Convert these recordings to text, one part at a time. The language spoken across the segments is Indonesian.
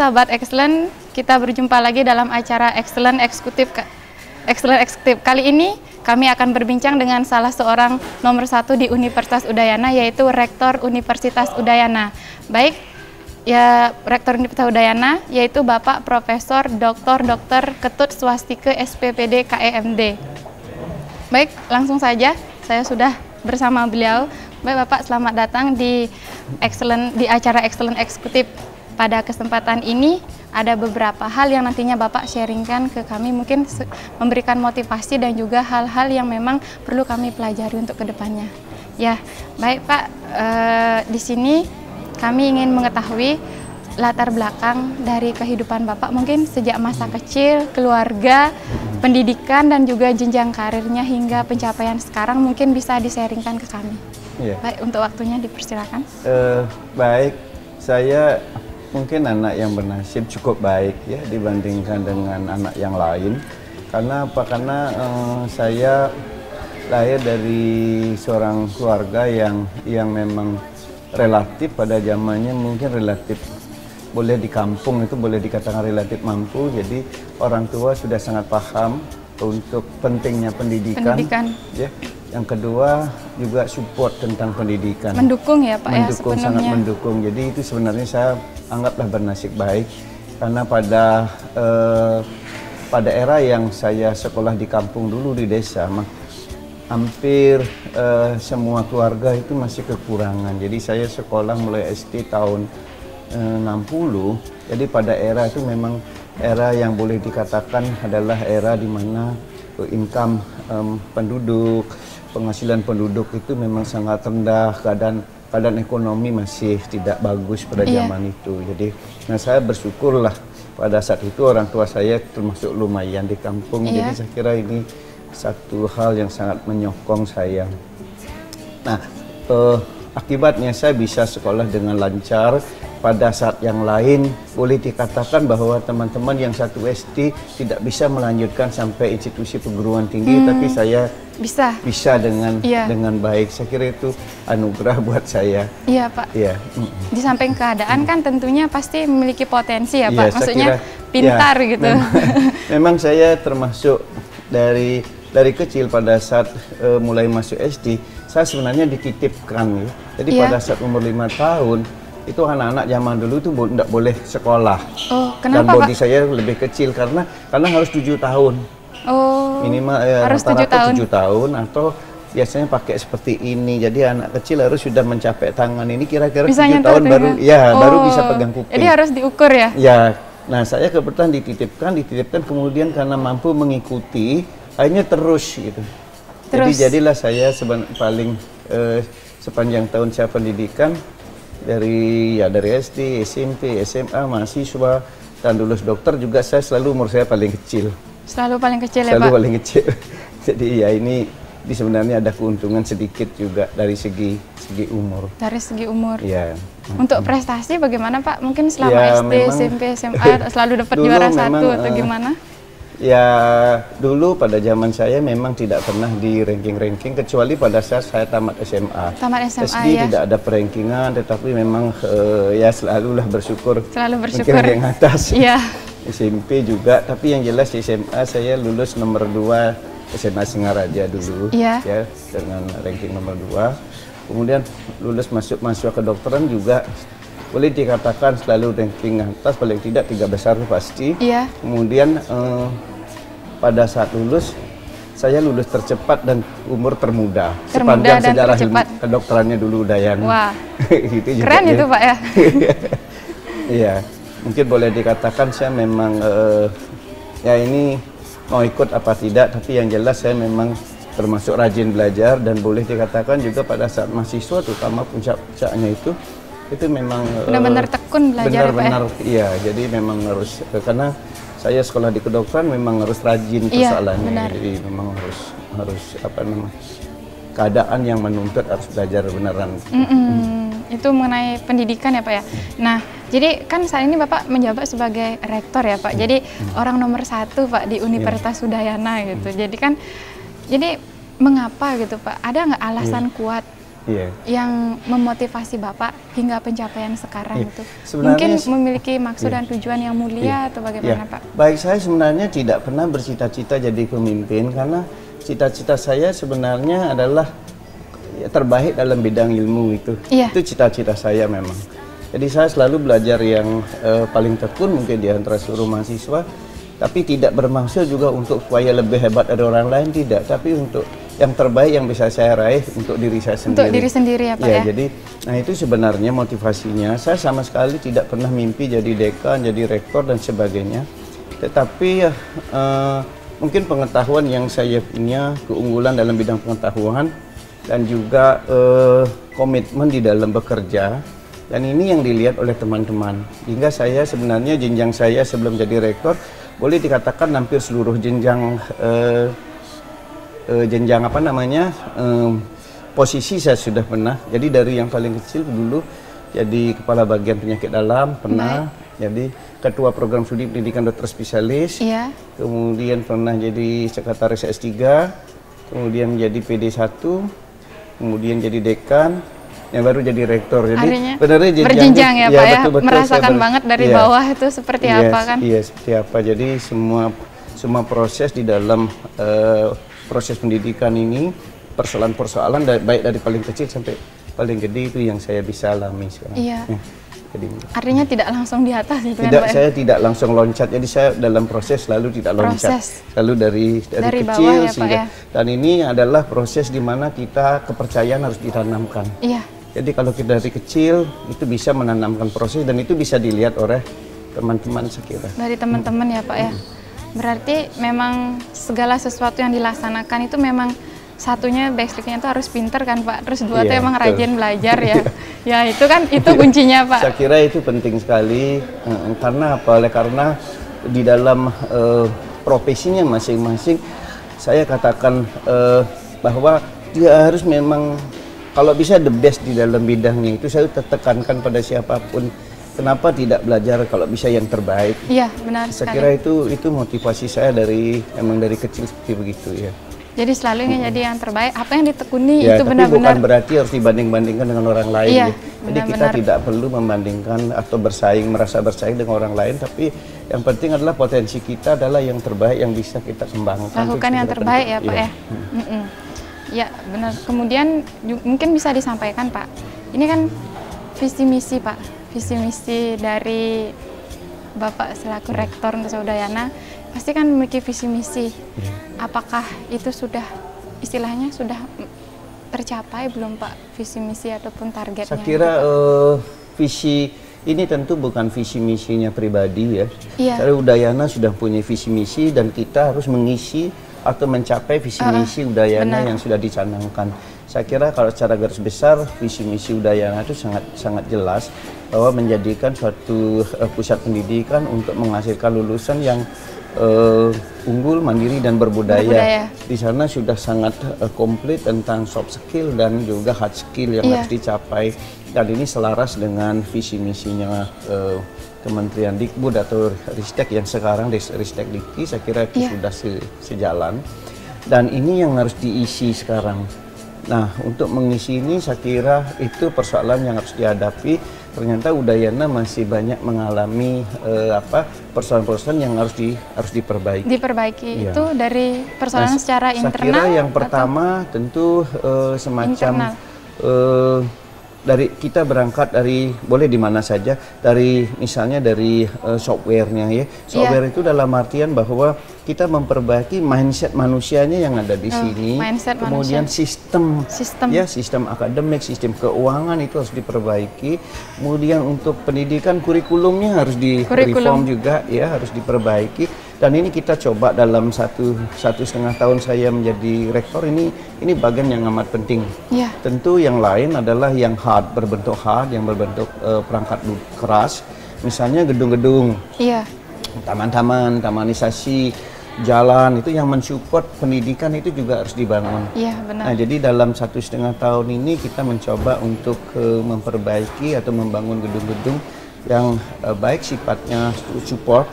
Sahabat Excellent, kita berjumpa lagi dalam acara Excellent Eksekutif Excellent Eksekutif. Kali ini kami akan berbincang dengan salah seorang nomor satu di Universitas Udayana yaitu Rektor Universitas Udayana. Baik, ya Rektor Universitas Udayana yaitu Bapak Profesor Dr. Dr. Ketut Swastike SPPD KEMD. Baik, langsung saja saya sudah bersama beliau. Baik Bapak, selamat datang di Excellent di acara Excellent Eksekutif pada kesempatan ini ada beberapa hal yang nantinya Bapak sharingkan ke kami mungkin memberikan motivasi dan juga hal-hal yang memang perlu kami pelajari untuk ke depannya. Ya, baik Pak, e, di sini kami ingin mengetahui latar belakang dari kehidupan Bapak mungkin sejak masa kecil, keluarga, pendidikan dan juga jenjang karirnya hingga pencapaian sekarang mungkin bisa disaringkan ke kami. Yeah. Baik, untuk waktunya dipersilakan. Uh, baik, saya mungkin anak yang bernasib cukup baik ya dibandingkan dengan anak yang lain. Karena apa? Karena uh, saya lahir dari seorang keluarga yang yang memang relatif pada zamannya mungkin relatif boleh di kampung itu boleh dikatakan relatif mampu jadi orang tua sudah sangat paham untuk pentingnya pendidikan, pendidikan. ya yang kedua juga support tentang pendidikan. Mendukung ya Pak mendukung, ya sangat mendukung. Jadi itu sebenarnya saya anggaplah bernasib baik karena pada eh, pada era yang saya sekolah di kampung dulu di desa, hampir eh, semua keluarga itu masih kekurangan. Jadi saya sekolah mulai SD tahun eh, 60. Jadi pada era itu memang era yang boleh dikatakan adalah era di mana income um, penduduk penghasilan penduduk itu memang sangat rendah, keadaan keadaan ekonomi masih tidak bagus pada iya. zaman itu. Jadi, nah saya bersyukurlah pada saat itu orang tua saya termasuk lumayan di kampung. Iya. Jadi saya kira ini satu hal yang sangat menyokong saya. Nah, eh, akibatnya saya bisa sekolah dengan lancar pada saat yang lain boleh dikatakan bahwa teman-teman yang satu SD tidak bisa melanjutkan sampai institusi perguruan tinggi hmm. tapi saya bisa bisa dengan iya. dengan baik saya kira itu anugerah buat saya iya pak iya di samping keadaan kan tentunya pasti memiliki potensi ya pak iya, maksudnya kira, pintar ya, gitu memang, memang saya termasuk dari dari kecil pada saat uh, mulai masuk SD saya sebenarnya dititipkan ya. jadi iya. pada saat umur lima tahun itu anak-anak zaman dulu itu tidak boleh sekolah. Oh, kenapa Dan body Pak? saya lebih kecil karena karena harus tujuh tahun. Oh. Minimal ya, harus tujuh tahun. tujuh tahun atau biasanya pakai seperti ini. Jadi anak kecil harus sudah mencapai tangan ini kira-kira tujuh tahun baru ya oh. baru bisa pegang kuping. Jadi harus diukur ya? Ya. Nah saya kebetulan dititipkan, dititipkan kemudian karena mampu mengikuti, akhirnya terus gitu. Terus. Jadi jadilah saya paling eh, sepanjang tahun saya pendidikan dari ya dari SD, SMP, SMA, mahasiswa dan lulus dokter juga saya selalu umur saya paling kecil. Selalu paling kecil selalu ya Pak? Selalu paling kecil. Jadi ya ini di sebenarnya ada keuntungan sedikit juga dari segi segi umur. Dari segi umur. Ya. Untuk prestasi bagaimana Pak? Mungkin selama ya, SD, memang, SMP, SMA selalu dapat juara satu atau uh, gimana? Ya dulu pada zaman saya memang tidak pernah di ranking-ranking kecuali pada saat saya tamat SMA. Tamat SMA SD ya. tidak ada perankingan tetapi memang uh, ya selalulah bersyukur. Selalu bersyukur. Mungkin yang atas. Iya. SMP juga tapi yang jelas SMA saya lulus nomor 2 SMA Singaraja dulu iya. ya dengan ranking nomor 2. Kemudian lulus masuk mahasiswa kedokteran juga boleh dikatakan selalu ranking atas paling tidak tiga besar pasti. Iya. Kemudian uh, pada saat lulus saya lulus tercepat dan umur termuda, termuda sepanjang sejarah tercepat. kedokterannya dulu Dayan. Wah, gitu keren ya. itu pak ya. Iya, mungkin boleh dikatakan saya memang uh, ya ini mau ikut apa tidak, tapi yang jelas saya memang termasuk rajin belajar dan boleh dikatakan juga pada saat mahasiswa terutama puncak-puncaknya itu itu memang benar-benar uh, tekun belajar benar-benar ya? iya jadi memang harus karena saya sekolah di kedokteran memang harus rajin iya, persoalannya. Iya, Jadi memang harus harus apa namanya keadaan yang menuntut harus belajar beneran. Mm -mm. Itu mengenai pendidikan ya Pak ya. Nah, jadi kan saat ini Bapak menjabat sebagai rektor ya Pak. Jadi mm. orang nomor satu Pak di Universitas yeah. Udayana gitu. Mm. Jadi kan, jadi mengapa gitu Pak? Ada nggak alasan mm. kuat Iya. yang memotivasi Bapak hingga pencapaian sekarang Iya. itu? Sebenarnya Mungkin memiliki maksud Iya. dan tujuan yang mulia Iya. atau bagaimana Ya, Pak? Baik saya sebenarnya tidak pernah bercita-cita jadi pemimpin karena cita-cita saya sebenarnya adalah ya, terbaik dalam bidang ilmu itu. Iya. Itu cita-cita saya memang. Jadi saya selalu belajar yang eh, paling tekun mungkin di antara seluruh mahasiswa, tapi tidak bermaksud juga untuk supaya lebih hebat dari orang lain tidak, tapi untuk yang terbaik yang bisa saya raih untuk diri saya sendiri. Untuk diri sendiri ya Pak Ya, ya? jadi nah itu sebenarnya motivasinya. Saya sama sekali tidak pernah mimpi jadi dekan, jadi rektor dan sebagainya. Tetapi eh, mungkin pengetahuan yang saya punya, keunggulan dalam bidang pengetahuan dan juga eh, komitmen di dalam bekerja dan ini yang dilihat oleh teman-teman. Hingga saya sebenarnya jenjang saya sebelum jadi rektor boleh dikatakan hampir seluruh jenjang eh, eh, jenjang apa namanya em, posisi saya sudah pernah. Jadi dari yang paling kecil dulu jadi kepala bagian penyakit dalam pernah. Jadi ketua program studi pendidikan dokter spesialis. Iya. kemudian pernah jadi sekretaris S3 kemudian jadi PD 1 kemudian jadi dekan. Yang baru jadi rektor. Jadi Artinya sebenarnya jenjangnya- berjenjang ya Pak ya, betul-betul saya merasakan ber- banget dari iya. bawah itu seperti Iya, apa kan? Iya, seperti apa. Jadi semua semua proses di dalam eh, proses pendidikan ini persoalan-persoalan da- baik dari paling kecil sampai paling gede itu yang saya bisa alami sekarang. Iya. Ya, jadi Artinya tidak langsung di atas gitu kan tidak Pak ya? saya tidak langsung loncat. Jadi saya dalam proses selalu tidak loncat. Proses. Selalu dari dari, Dari kecil bawah ya, Pak, sehingga ya? dan ini adalah proses di mana kita kepercayaan harus ditanamkan. Iya. Jadi kalau kita dari kecil itu bisa menanamkan proses dan itu bisa dilihat oleh teman-teman sekira. dari teman-teman ya Pak ya. Berarti memang segala sesuatu yang dilaksanakan itu memang satunya basicnya itu harus pinter kan Pak. Terus dua tuh Iya, emang betul. rajin belajar ya. ya itu kan itu kuncinya Pak. Saya kira itu penting sekali karena apa? Oleh karena di dalam eh, profesinya masing-masing saya katakan eh, bahwa dia harus memang kalau bisa the best di dalam bidangnya itu saya tekankan pada siapa pun kenapa tidak belajar kalau bisa yang terbaik. Iya benar Saya sekali. kira itu itu motivasi saya dari emang dari kecil seperti begitu ya. Jadi selalu ingin jadi yang terbaik. Apa yang ditekuni Ya, itu benar-benar bukan berarti harus dibanding-bandingkan dengan orang lain. Iya, ya. Jadi kita benar-benar. tidak perlu membandingkan atau bersaing, merasa bersaing dengan orang lain, tapi yang penting adalah potensi kita adalah yang terbaik yang bisa kita kembangkan. Lakukan yang terbaik ya penting. Pak Iya. ya. Mm-mm. Ya benar. Kemudian mungkin bisa disampaikan Pak. Ini kan visi misi Pak, visi misi dari Bapak selaku rektor untuk Udayana pasti kan memiliki visi misi. Iya. Apakah itu sudah istilahnya sudah tercapai belum Pak visi misi ataupun targetnya? Saya kira eh, visi ini tentu bukan visi misinya pribadi ya. Iya. Saya Udayana sudah punya visi misi dan kita harus mengisi atau mencapai visi misi Udayana benar. yang sudah dicanangkan. Saya kira kalau secara garis besar visi misi Udayana itu sangat sangat jelas bahwa menjadikan suatu eh, pusat pendidikan untuk menghasilkan lulusan yang eh, unggul, mandiri dan berbudaya. Berbudaya. Di sana sudah sangat eh, komplit tentang soft skill dan juga hard skill yang Iya. harus dicapai dan ini selaras dengan visi misinya eh, Kementerian Dikbud atau Ristek yang sekarang Ristek Dikti saya kira itu Iya. sudah se- sejalan dan ini yang harus diisi sekarang. Nah untuk mengisi ini saya kira itu persoalan yang harus dihadapi. Ternyata Udayana masih banyak mengalami eh, apa persoalan-persoalan yang harus di harus diperbaiki. diperbaiki Iya. itu dari persoalan Nah, secara saya internal kira yang pertama tentu eh, semacam Internal. eh, dari kita berangkat dari boleh di mana saja dari misalnya dari eh, softwarenya ya. Software itu dalam artian bahwa kita memperbaiki mindset manusianya yang ada di Oh, sini mindset kemudian sistem. Sistem. ya sistem akademik sistem keuangan itu harus diperbaiki. Kemudian untuk pendidikan kurikulumnya harus di Kurikulum. reform juga ya harus diperbaiki dan ini kita coba dalam satu satu setengah tahun saya menjadi rektor ini ini bagian yang amat penting. Iya. tentu yang lain adalah yang hard berbentuk hard yang berbentuk eh, perangkat keras. Misalnya gedung-gedung. Iya. Taman-taman tamanisasi jalan itu yang mensupport pendidikan itu juga harus dibangun. Iya benar. Nah, jadi dalam satu setengah tahun ini kita mencoba untuk eh, memperbaiki atau membangun gedung-gedung yang eh, baik sifatnya support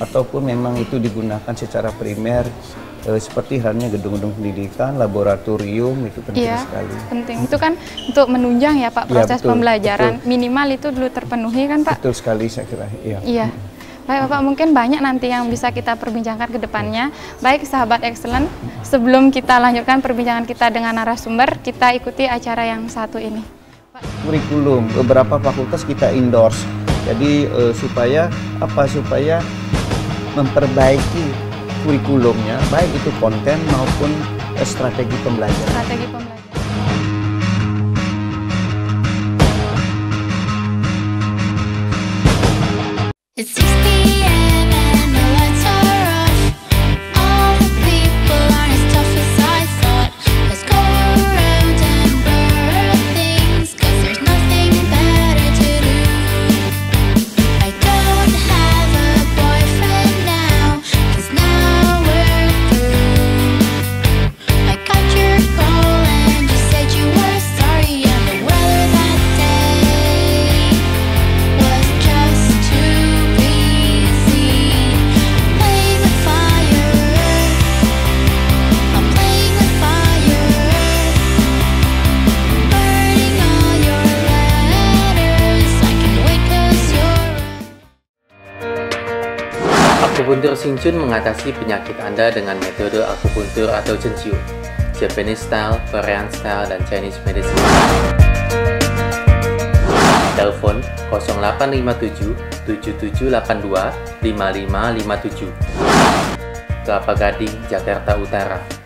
ataupun memang itu digunakan secara primer uh, seperti halnya gedung-gedung pendidikan, laboratorium itu penting iya, sekali. penting. Itu kan untuk menunjang ya Pak Iya, proses betul, pembelajaran betul. minimal itu dulu terpenuhi kan Pak? Betul sekali saya kira. Iya. Iya. Baik Bapak, mungkin banyak nanti yang bisa kita perbincangkan ke depannya. Baik sahabat excellent, sebelum kita lanjutkan perbincangan kita dengan narasumber, kita ikuti acara yang satu ini. Kurikulum beberapa fakultas kita endorse. Jadi eh, supaya apa? Supaya memperbaiki kurikulumnya, baik itu konten maupun eh, strategi pembelajaran. Strategi pembelajaran. Shinchun mengatasi penyakit Anda dengan metode akupuntur atau Chenqiu, Japanese style, Korean style, dan Chinese medicine. Telepon 0857 7782 5557. Kelapa Gading, Jakarta Utara.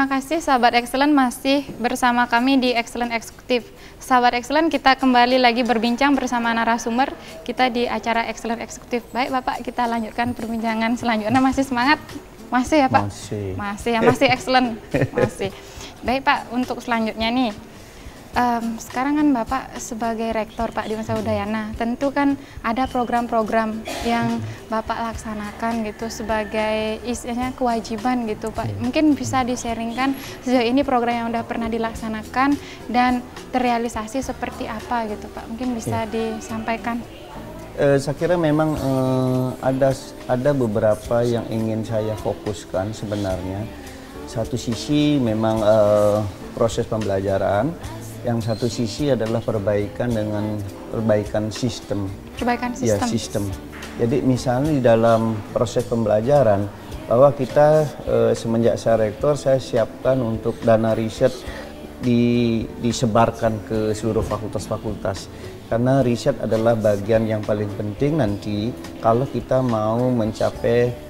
Terima kasih sahabat excellent masih bersama kami di Excellent Eksekutif. Sahabat excellent kita kembali lagi berbincang bersama narasumber kita di acara Excellent Eksekutif. Baik Bapak kita lanjutkan perbincangan selanjutnya masih semangat? Masih ya Pak? Masih. Masih ya, masih excellent. Masih. Baik Pak, untuk selanjutnya nih. Em, sekarang kan Bapak sebagai rektor Pak di Masa Udayana, tentu kan ada program-program yang Bapak laksanakan gitu sebagai istilahnya kewajiban gitu Pak. Mungkin bisa di-sharingkan sejauh ini program yang udah pernah dilaksanakan dan terrealisasi seperti apa gitu Pak. Mungkin bisa disampaikan. Eh, saya kira memang eh, ada ada beberapa yang ingin saya fokuskan sebenarnya. Satu sisi memang eh, proses pembelajaran, yang satu sisi adalah perbaikan dengan perbaikan sistem. Perbaikan Ya, sistem. sistem. Jadi misalnya di dalam proses pembelajaran bahwa kita eh, semenjak saya rektor saya siapkan untuk dana riset di, disebarkan ke seluruh fakultas-fakultas. Karena riset adalah bagian yang paling penting nanti kalau kita mau mencapai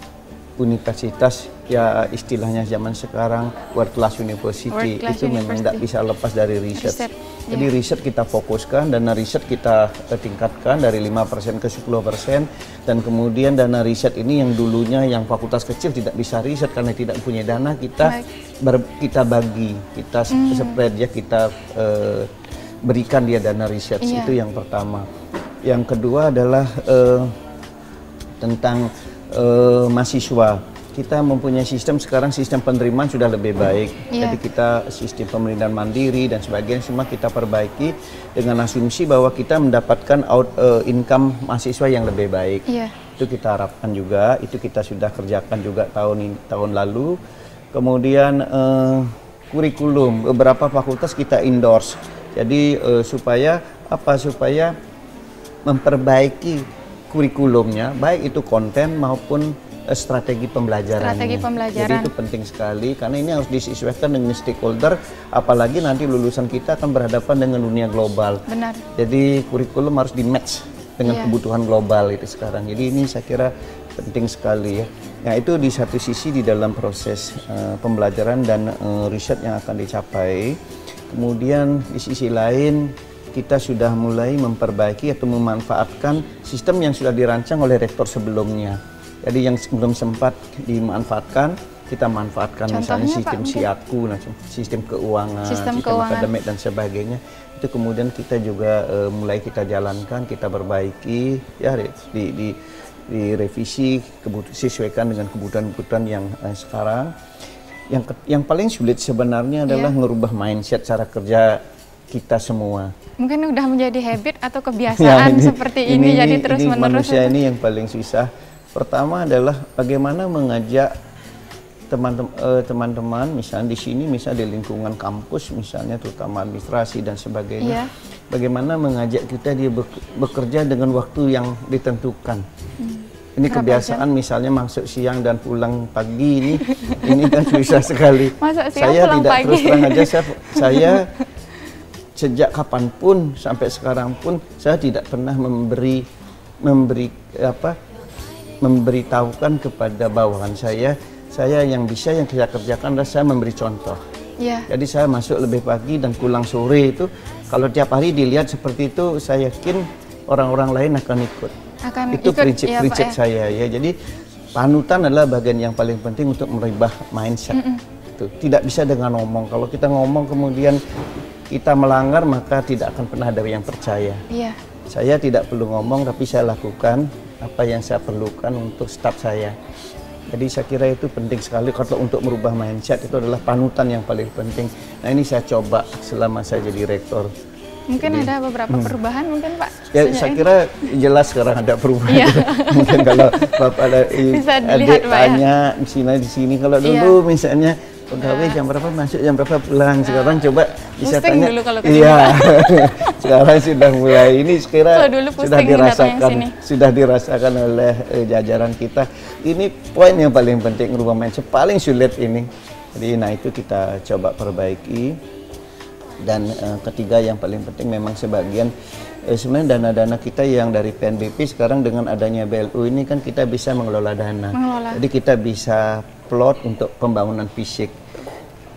universitas ya istilahnya zaman sekarang world class university World class itu memang tidak university. bisa lepas dari riset. Riset, Jadi ya. riset kita fokuskan, dana riset kita tingkatkan dari 5% ke 10% dan kemudian dana riset ini yang dulunya yang fakultas kecil tidak bisa riset karena tidak punya dana kita Baik. ber- kita bagi, kita Hmm. spread ya kita eh, berikan dia dana riset Iya. itu yang pertama. Yang kedua adalah eh, tentang eh, mahasiswa. Kita mempunyai sistem sekarang sistem penerimaan sudah lebih baik. Iya. Jadi kita sistem pemerintahan mandiri dan sebagainya semua kita perbaiki dengan asumsi bahwa kita mendapatkan out, eh, income mahasiswa yang lebih baik. Iya. Itu kita harapkan juga, itu kita sudah kerjakan juga tahun tahun lalu. Kemudian eh, kurikulum beberapa fakultas kita endorse. Jadi eh, supaya apa? Supaya memperbaiki kurikulumnya, baik itu konten maupun eh, strategi pembelajaran. Strategi pembelajaran. Jadi itu penting sekali karena ini harus disesuaikan dengan stakeholder, apalagi nanti lulusan kita akan berhadapan dengan dunia global. Benar. Jadi kurikulum harus di match dengan Iya. kebutuhan global itu sekarang. Jadi ini saya kira penting sekali ya. Nah itu di satu sisi di dalam proses eh, pembelajaran dan eh, riset yang akan dicapai. Kemudian di sisi lain kita sudah mulai memperbaiki atau memanfaatkan sistem yang sudah dirancang oleh rektor sebelumnya. Jadi yang belum sempat dimanfaatkan kita manfaatkan misalnya Contohnya, Pak, sistem siaku, nah, sistem keuangan, Sistem sistem keuangan. akademik dan sebagainya. itu kemudian kita juga eh, mulai kita jalankan, kita perbaiki, ya di di, di direvisi, sesuaikan dengan kebutuhan-kebutuhan yang eh, sekarang. Yang yang paling sulit sebenarnya adalah Iya. ngerubah mindset cara kerja kita semua. Mungkin udah menjadi habit atau kebiasaan Ya, seperti ini, jadi terus ini menerus. manusia ini yang paling susah. Pertama adalah bagaimana mengajak teman-teman eh, teman-teman misalnya di sini misalnya di lingkungan kampus misalnya terutama administrasi dan sebagainya Iya. bagaimana mengajak kita dia bek- bekerja dengan waktu yang ditentukan ini Hmm. Berapa kebiasaan misalnya masuk siang dan pulang pagi ini ini kan susah sekali Masuk siang, saya pulang tidak pagi. terus terang aja saya, saya sejak kapan pun sampai sekarang pun saya tidak pernah memberi memberi apa memberitahukan kepada bawahan saya saya yang bisa yang saya kerjakan adalah saya memberi contoh Iya. jadi saya masuk lebih pagi dan pulang sore itu kalau tiap hari dilihat seperti itu saya yakin orang-orang lain akan ikut Akan itu ikut, prinsip-prinsip ya, ya. saya ya jadi panutan adalah bagian yang paling penting untuk merubah mindset Itu. tidak bisa dengan ngomong kalau kita ngomong kemudian kita melanggar maka tidak akan pernah ada yang percaya Iya. saya tidak perlu ngomong tapi saya lakukan apa yang saya perlukan untuk staff saya. Jadi saya kira itu penting sekali kalau untuk merubah mindset itu adalah panutan yang paling penting. Nah ini saya coba selama saya jadi rektor. Mungkin ada beberapa perubahan mungkin Pak. Ya saya ini. kira jelas sekarang ada perubahan. Iya. Mungkin kalau bapak ada Bisa dilihat, adik ya. tanya di sini di sini kalau Iya. dulu misalnya pegawai jam berapa masuk jam berapa pulang sekarang coba Pusing tanya. dulu kalau iya. sekarang sudah mulai ini sekira Kalau dulu sudah dirasakan sini. sudah dirasakan oleh eh, jajaran kita. Ini poin yang paling penting merubah mindset paling sulit ini. Jadi nah itu kita coba perbaiki dan eh, ketiga yang paling penting memang sebagian eh, sebenarnya dana-dana kita yang dari PNBP sekarang dengan adanya BLU ini kan kita bisa mengelola dana. Mengelola. Jadi kita bisa plot untuk pembangunan fisik.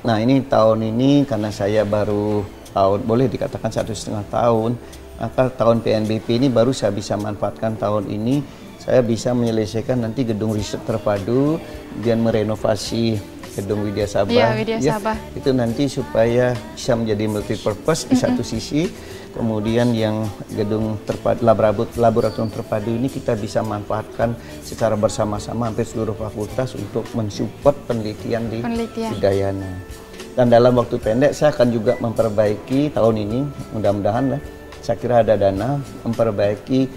Nah ini tahun ini karena saya baru tahun boleh dikatakan satu setengah tahun, maka tahun PNBP ini baru saya bisa manfaatkan tahun ini. Saya bisa menyelesaikan nanti gedung riset terpadu, kemudian merenovasi gedung Widya Sabah. Iya, Widya Ya, Sabah. itu nanti supaya bisa menjadi multi purpose di satu sisi kemudian yang gedung terpadu laboratorium, laboratorium terpadu ini kita bisa manfaatkan secara bersama-sama hampir seluruh fakultas untuk mensupport penelitian di Penelitian. Udayana dan dalam waktu pendek saya akan juga memperbaiki tahun ini mudah-mudahan lah saya kira ada dana memperbaiki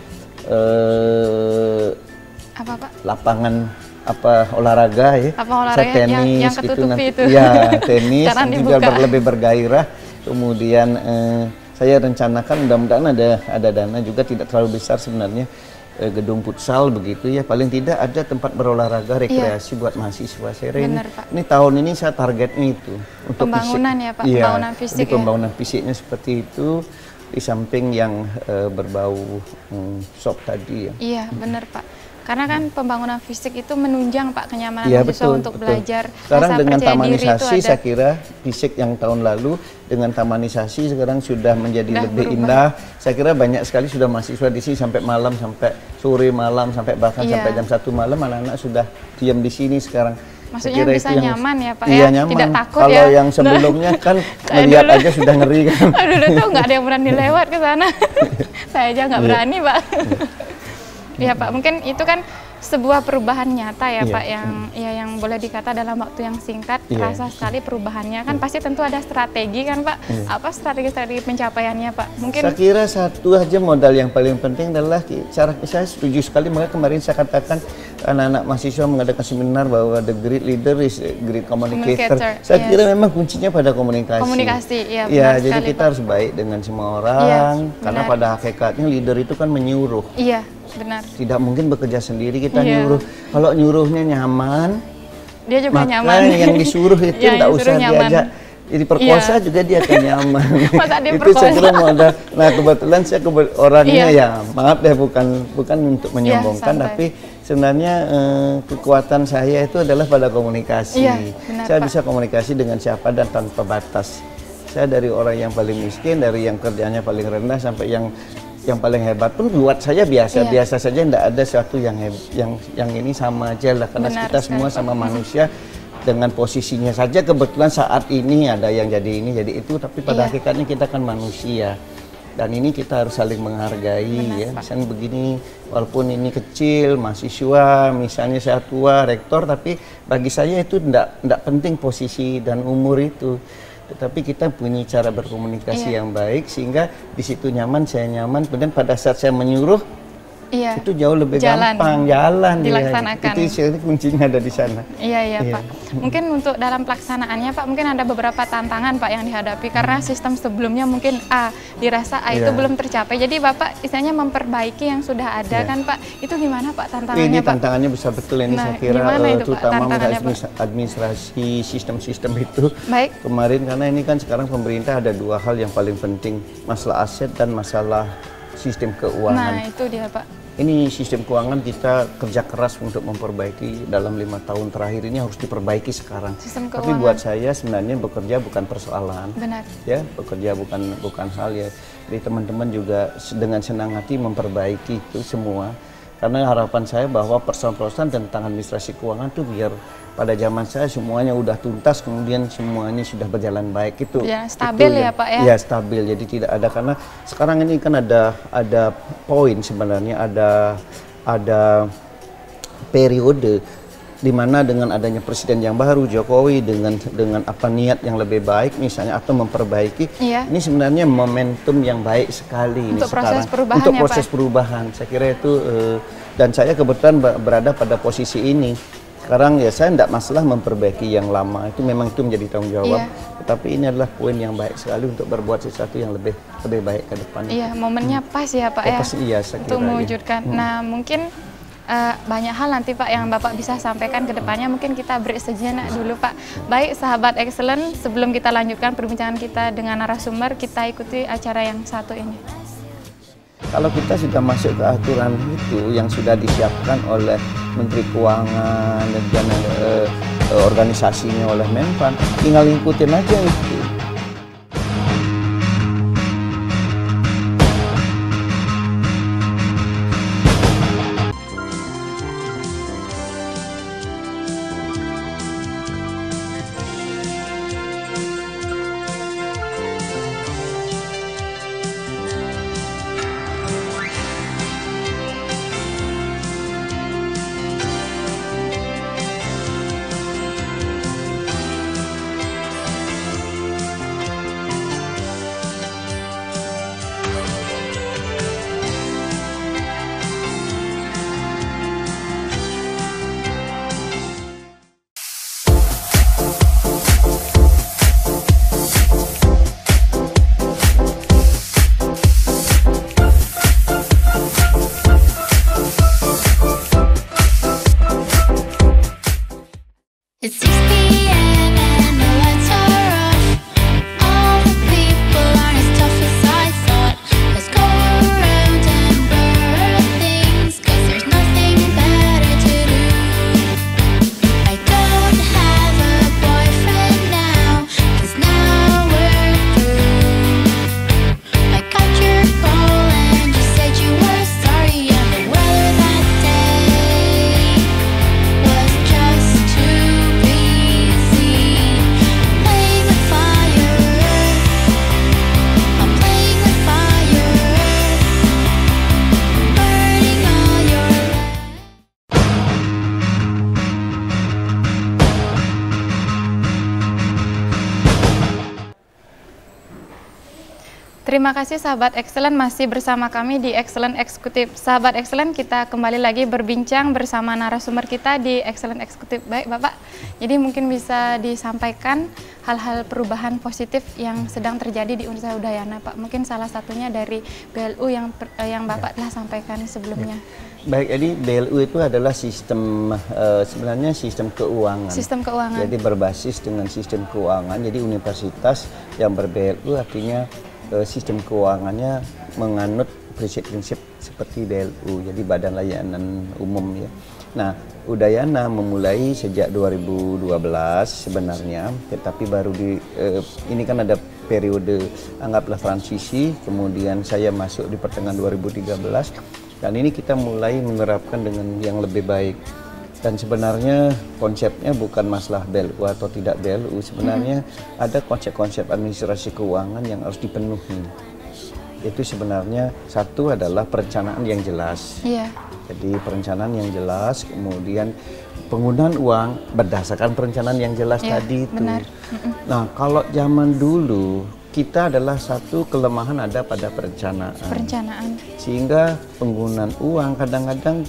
eh, Apa Pak? lapangan apa olahraga ya. Saya olahraga yang- tenis yang gitu ketutupi nanti. itu. Ya, tenis biar ber- lebih bergairah. Kemudian eh, saya rencanakan mudah-mudahan ada ada dana juga tidak terlalu besar sebenarnya eh, gedung futsal begitu ya. Paling tidak ada tempat berolahraga rekreasi buat mahasiswa. Saya ini, Benar, Pak. ini tahun ini saya targetnya itu untuk Pembangunan fisik. ya, Pak? Iya, Pembangunan fisik jadi ya? pembangunan fisiknya seperti itu di samping yang eh, berbau hmm, shop tadi ya. Iya, benar Pak. Karena kan pembangunan fisik itu menunjang Pak kenyamanan mahasiswa betul. untuk betul. belajar. Sekarang Rasa dengan tamanisasi saya kira fisik yang tahun lalu dengan tamanisasi sekarang sudah menjadi Sudah lebih berubah. indah. Saya kira banyak sekali sudah mahasiswa di sini sampai malam sampai sore malam sampai bahkan Iya. sampai jam satu malam anak-anak sudah diam di sini sekarang. Maksudnya bisa itu yang- nyaman ya, Pak, Iya ya? nyaman. Tidak takut Kalau ya. yang sebelumnya kan melihat dulu- aja sudah ngeri kan. Aduh, dulu tuh nggak ada yang berani lewat ke sana. Saya aja nggak Iya. berani, Pak. Iya, Pak. Mungkin itu kan sebuah perubahan nyata ya, Iya. Pak, yang ya yang boleh dikata dalam waktu yang singkat Iya. terasa sekali perubahannya kan pasti tentu ada strategi kan, Pak. Apa strategi-strategi pencapaiannya, Pak? Mungkin Saya kira satu aja modal yang paling penting adalah cara saya setuju sekali makanya kemarin saya katakan anak-anak mahasiswa mengadakan seminar bahwa the great leader is great communicator. Communicator, saya yes. kira memang kuncinya pada komunikasi. Komunikasi, iya, Ya, benar jadi sekali, kita Pak. harus baik dengan semua orang Iya, karena benar. pada hakikatnya leader itu kan menyuruh. iya, benar. Tidak mungkin bekerja sendiri kita Iya. nyuruh. Kalau nyuruhnya nyaman, Dia juga maka nyaman. yang disuruh itu Iya, tidak yang usah nyaman. diajak. Jadi perkosa Iya. juga dia akan nyaman. Itu saya kira modal. Nah kebetulan saya kebe- orangnya Iya. ya maaf deh bukan bukan untuk menyombongkan santai. tapi sebenarnya eh, kekuatan saya itu adalah pada komunikasi. Iya, benar, saya Pak. bisa komunikasi dengan siapa dan tanpa batas. Saya dari orang yang paling miskin, dari yang kerjanya paling rendah sampai yang yang paling hebat pun buat saya biasa Iya. biasa saja tidak ada sesuatu yang yang yang ini sama aja lah karena Benar kita semua Pak. sama manusia dengan posisinya saja kebetulan saat ini ada yang jadi ini jadi itu tapi pada Iya. hakikatnya kita kan manusia dan ini kita harus saling menghargai ya misalnya begini walaupun ini kecil mahasiswa misalnya saya tua rektor tapi bagi saya itu tidak tidak penting posisi dan umur itu tetapi kita punya cara berkomunikasi Iya. yang baik sehingga di situ nyaman saya nyaman kemudian pada saat saya menyuruh Iya. itu jauh lebih Jalan. gampang jalan. Dilaksanakan. itu sih kuncinya ada di sana Iya iya Iya. Pak. Mungkin untuk dalam pelaksanaannya Pak, mungkin ada beberapa tantangan Pak yang dihadapi karena sistem sebelumnya mungkin A dirasa A itu Iya. belum tercapai. Jadi Bapak istilahnya memperbaiki yang sudah ada Iya. kan Pak. Itu gimana Pak tantangannya ini Pak? tantangannya besar betul ini Nah, saya kira gimana eh, itu, terutama administrasi sistem-sistem itu Baik. kemarin karena ini kan sekarang pemerintah ada dua hal yang paling penting masalah aset dan masalah sistem Nah keuangan itu dia Pak. Ini sistem keuangan kita kerja keras untuk memperbaiki dalam lima tahun terakhir ini harus diperbaiki sekarang. Sistem tapi buat saya sebenarnya bekerja bukan persoalan. Benar. ya bekerja bukan bukan hal ya. Jadi teman-teman juga dengan senang hati memperbaiki itu semua karena harapan saya bahwa persoalan-persoalan tentang administrasi keuangan itu biar pada zaman saya semuanya udah tuntas kemudian semuanya sudah berjalan baik itu Ya, stabil itu ya, Pak, ya? ya stabil jadi tidak ada karena sekarang ini kan ada ada poin sebenarnya ada ada periode di mana dengan adanya presiden yang baru Jokowi dengan dengan apa niat yang lebih baik misalnya atau memperbaiki Iya. ini sebenarnya momentum yang baik sekali ini Untuk proses sekarang perubahan untuk ya, proses Pak? perubahan saya kira itu eh, dan saya kebetulan berada pada posisi ini sekarang ya saya tidak masalah memperbaiki yang lama itu memang itu menjadi tanggung jawab Iya. tetapi ini adalah poin yang baik sekali untuk berbuat sesuatu yang lebih lebih baik ke depan Iya momennya pas ya Pak Oh, ya. pas, iya, saya Untuk kira, iya. mewujudkan. Nah mungkin eh, banyak hal nanti Pak yang Bapak bisa sampaikan ke depannya. Mungkin kita break sejenak dulu Pak. Baik sahabat excellent, sebelum kita lanjutkan perbincangan kita dengan narasumber, kita ikuti acara yang satu ini. Kalau kita sudah masuk ke aturan itu yang sudah disiapkan oleh Menteri Keuangan dan dan, eh, eh, organisasinya oleh Menpan, tinggal ikutin aja itu. Terima kasih sahabat Excellent masih bersama kami di Excellent Eksekutif. Sahabat Excellent kita kembali lagi berbincang bersama narasumber kita di Excellent Eksekutif. Baik Bapak, jadi mungkin bisa disampaikan hal-hal perubahan positif yang sedang terjadi di Universitas Udayana Pak. Mungkin salah satunya dari BLU yang eh, yang Bapak telah sampaikan sebelumnya. Baik, jadi BLU itu adalah sistem eh, sebenarnya sistem keuangan. Sistem keuangan. Jadi berbasis dengan sistem keuangan. Jadi universitas yang ber-BLU artinya sistem keuangannya menganut prinsip-prinsip seperti BLU, jadi Badan Layanan Umum ya. Nah, Udayana memulai sejak 2012 sebenarnya, tetapi baru di eh, ini kan ada periode anggaplah transisi, kemudian saya masuk di pertengahan 2013 dan ini kita mulai menerapkan dengan yang lebih baik. Dan sebenarnya konsepnya bukan masalah BLU atau tidak BLU, sebenarnya ada konsep-konsep administrasi keuangan yang harus dipenuhi. Itu sebenarnya satu adalah perencanaan yang jelas. Iya. Jadi perencanaan yang jelas, kemudian penggunaan uang berdasarkan perencanaan yang jelas Iya, tadi itu. benar. Nah, kalau zaman dulu kita adalah satu kelemahan ada pada perencanaan. Perencanaan. Sehingga penggunaan uang kadang-kadang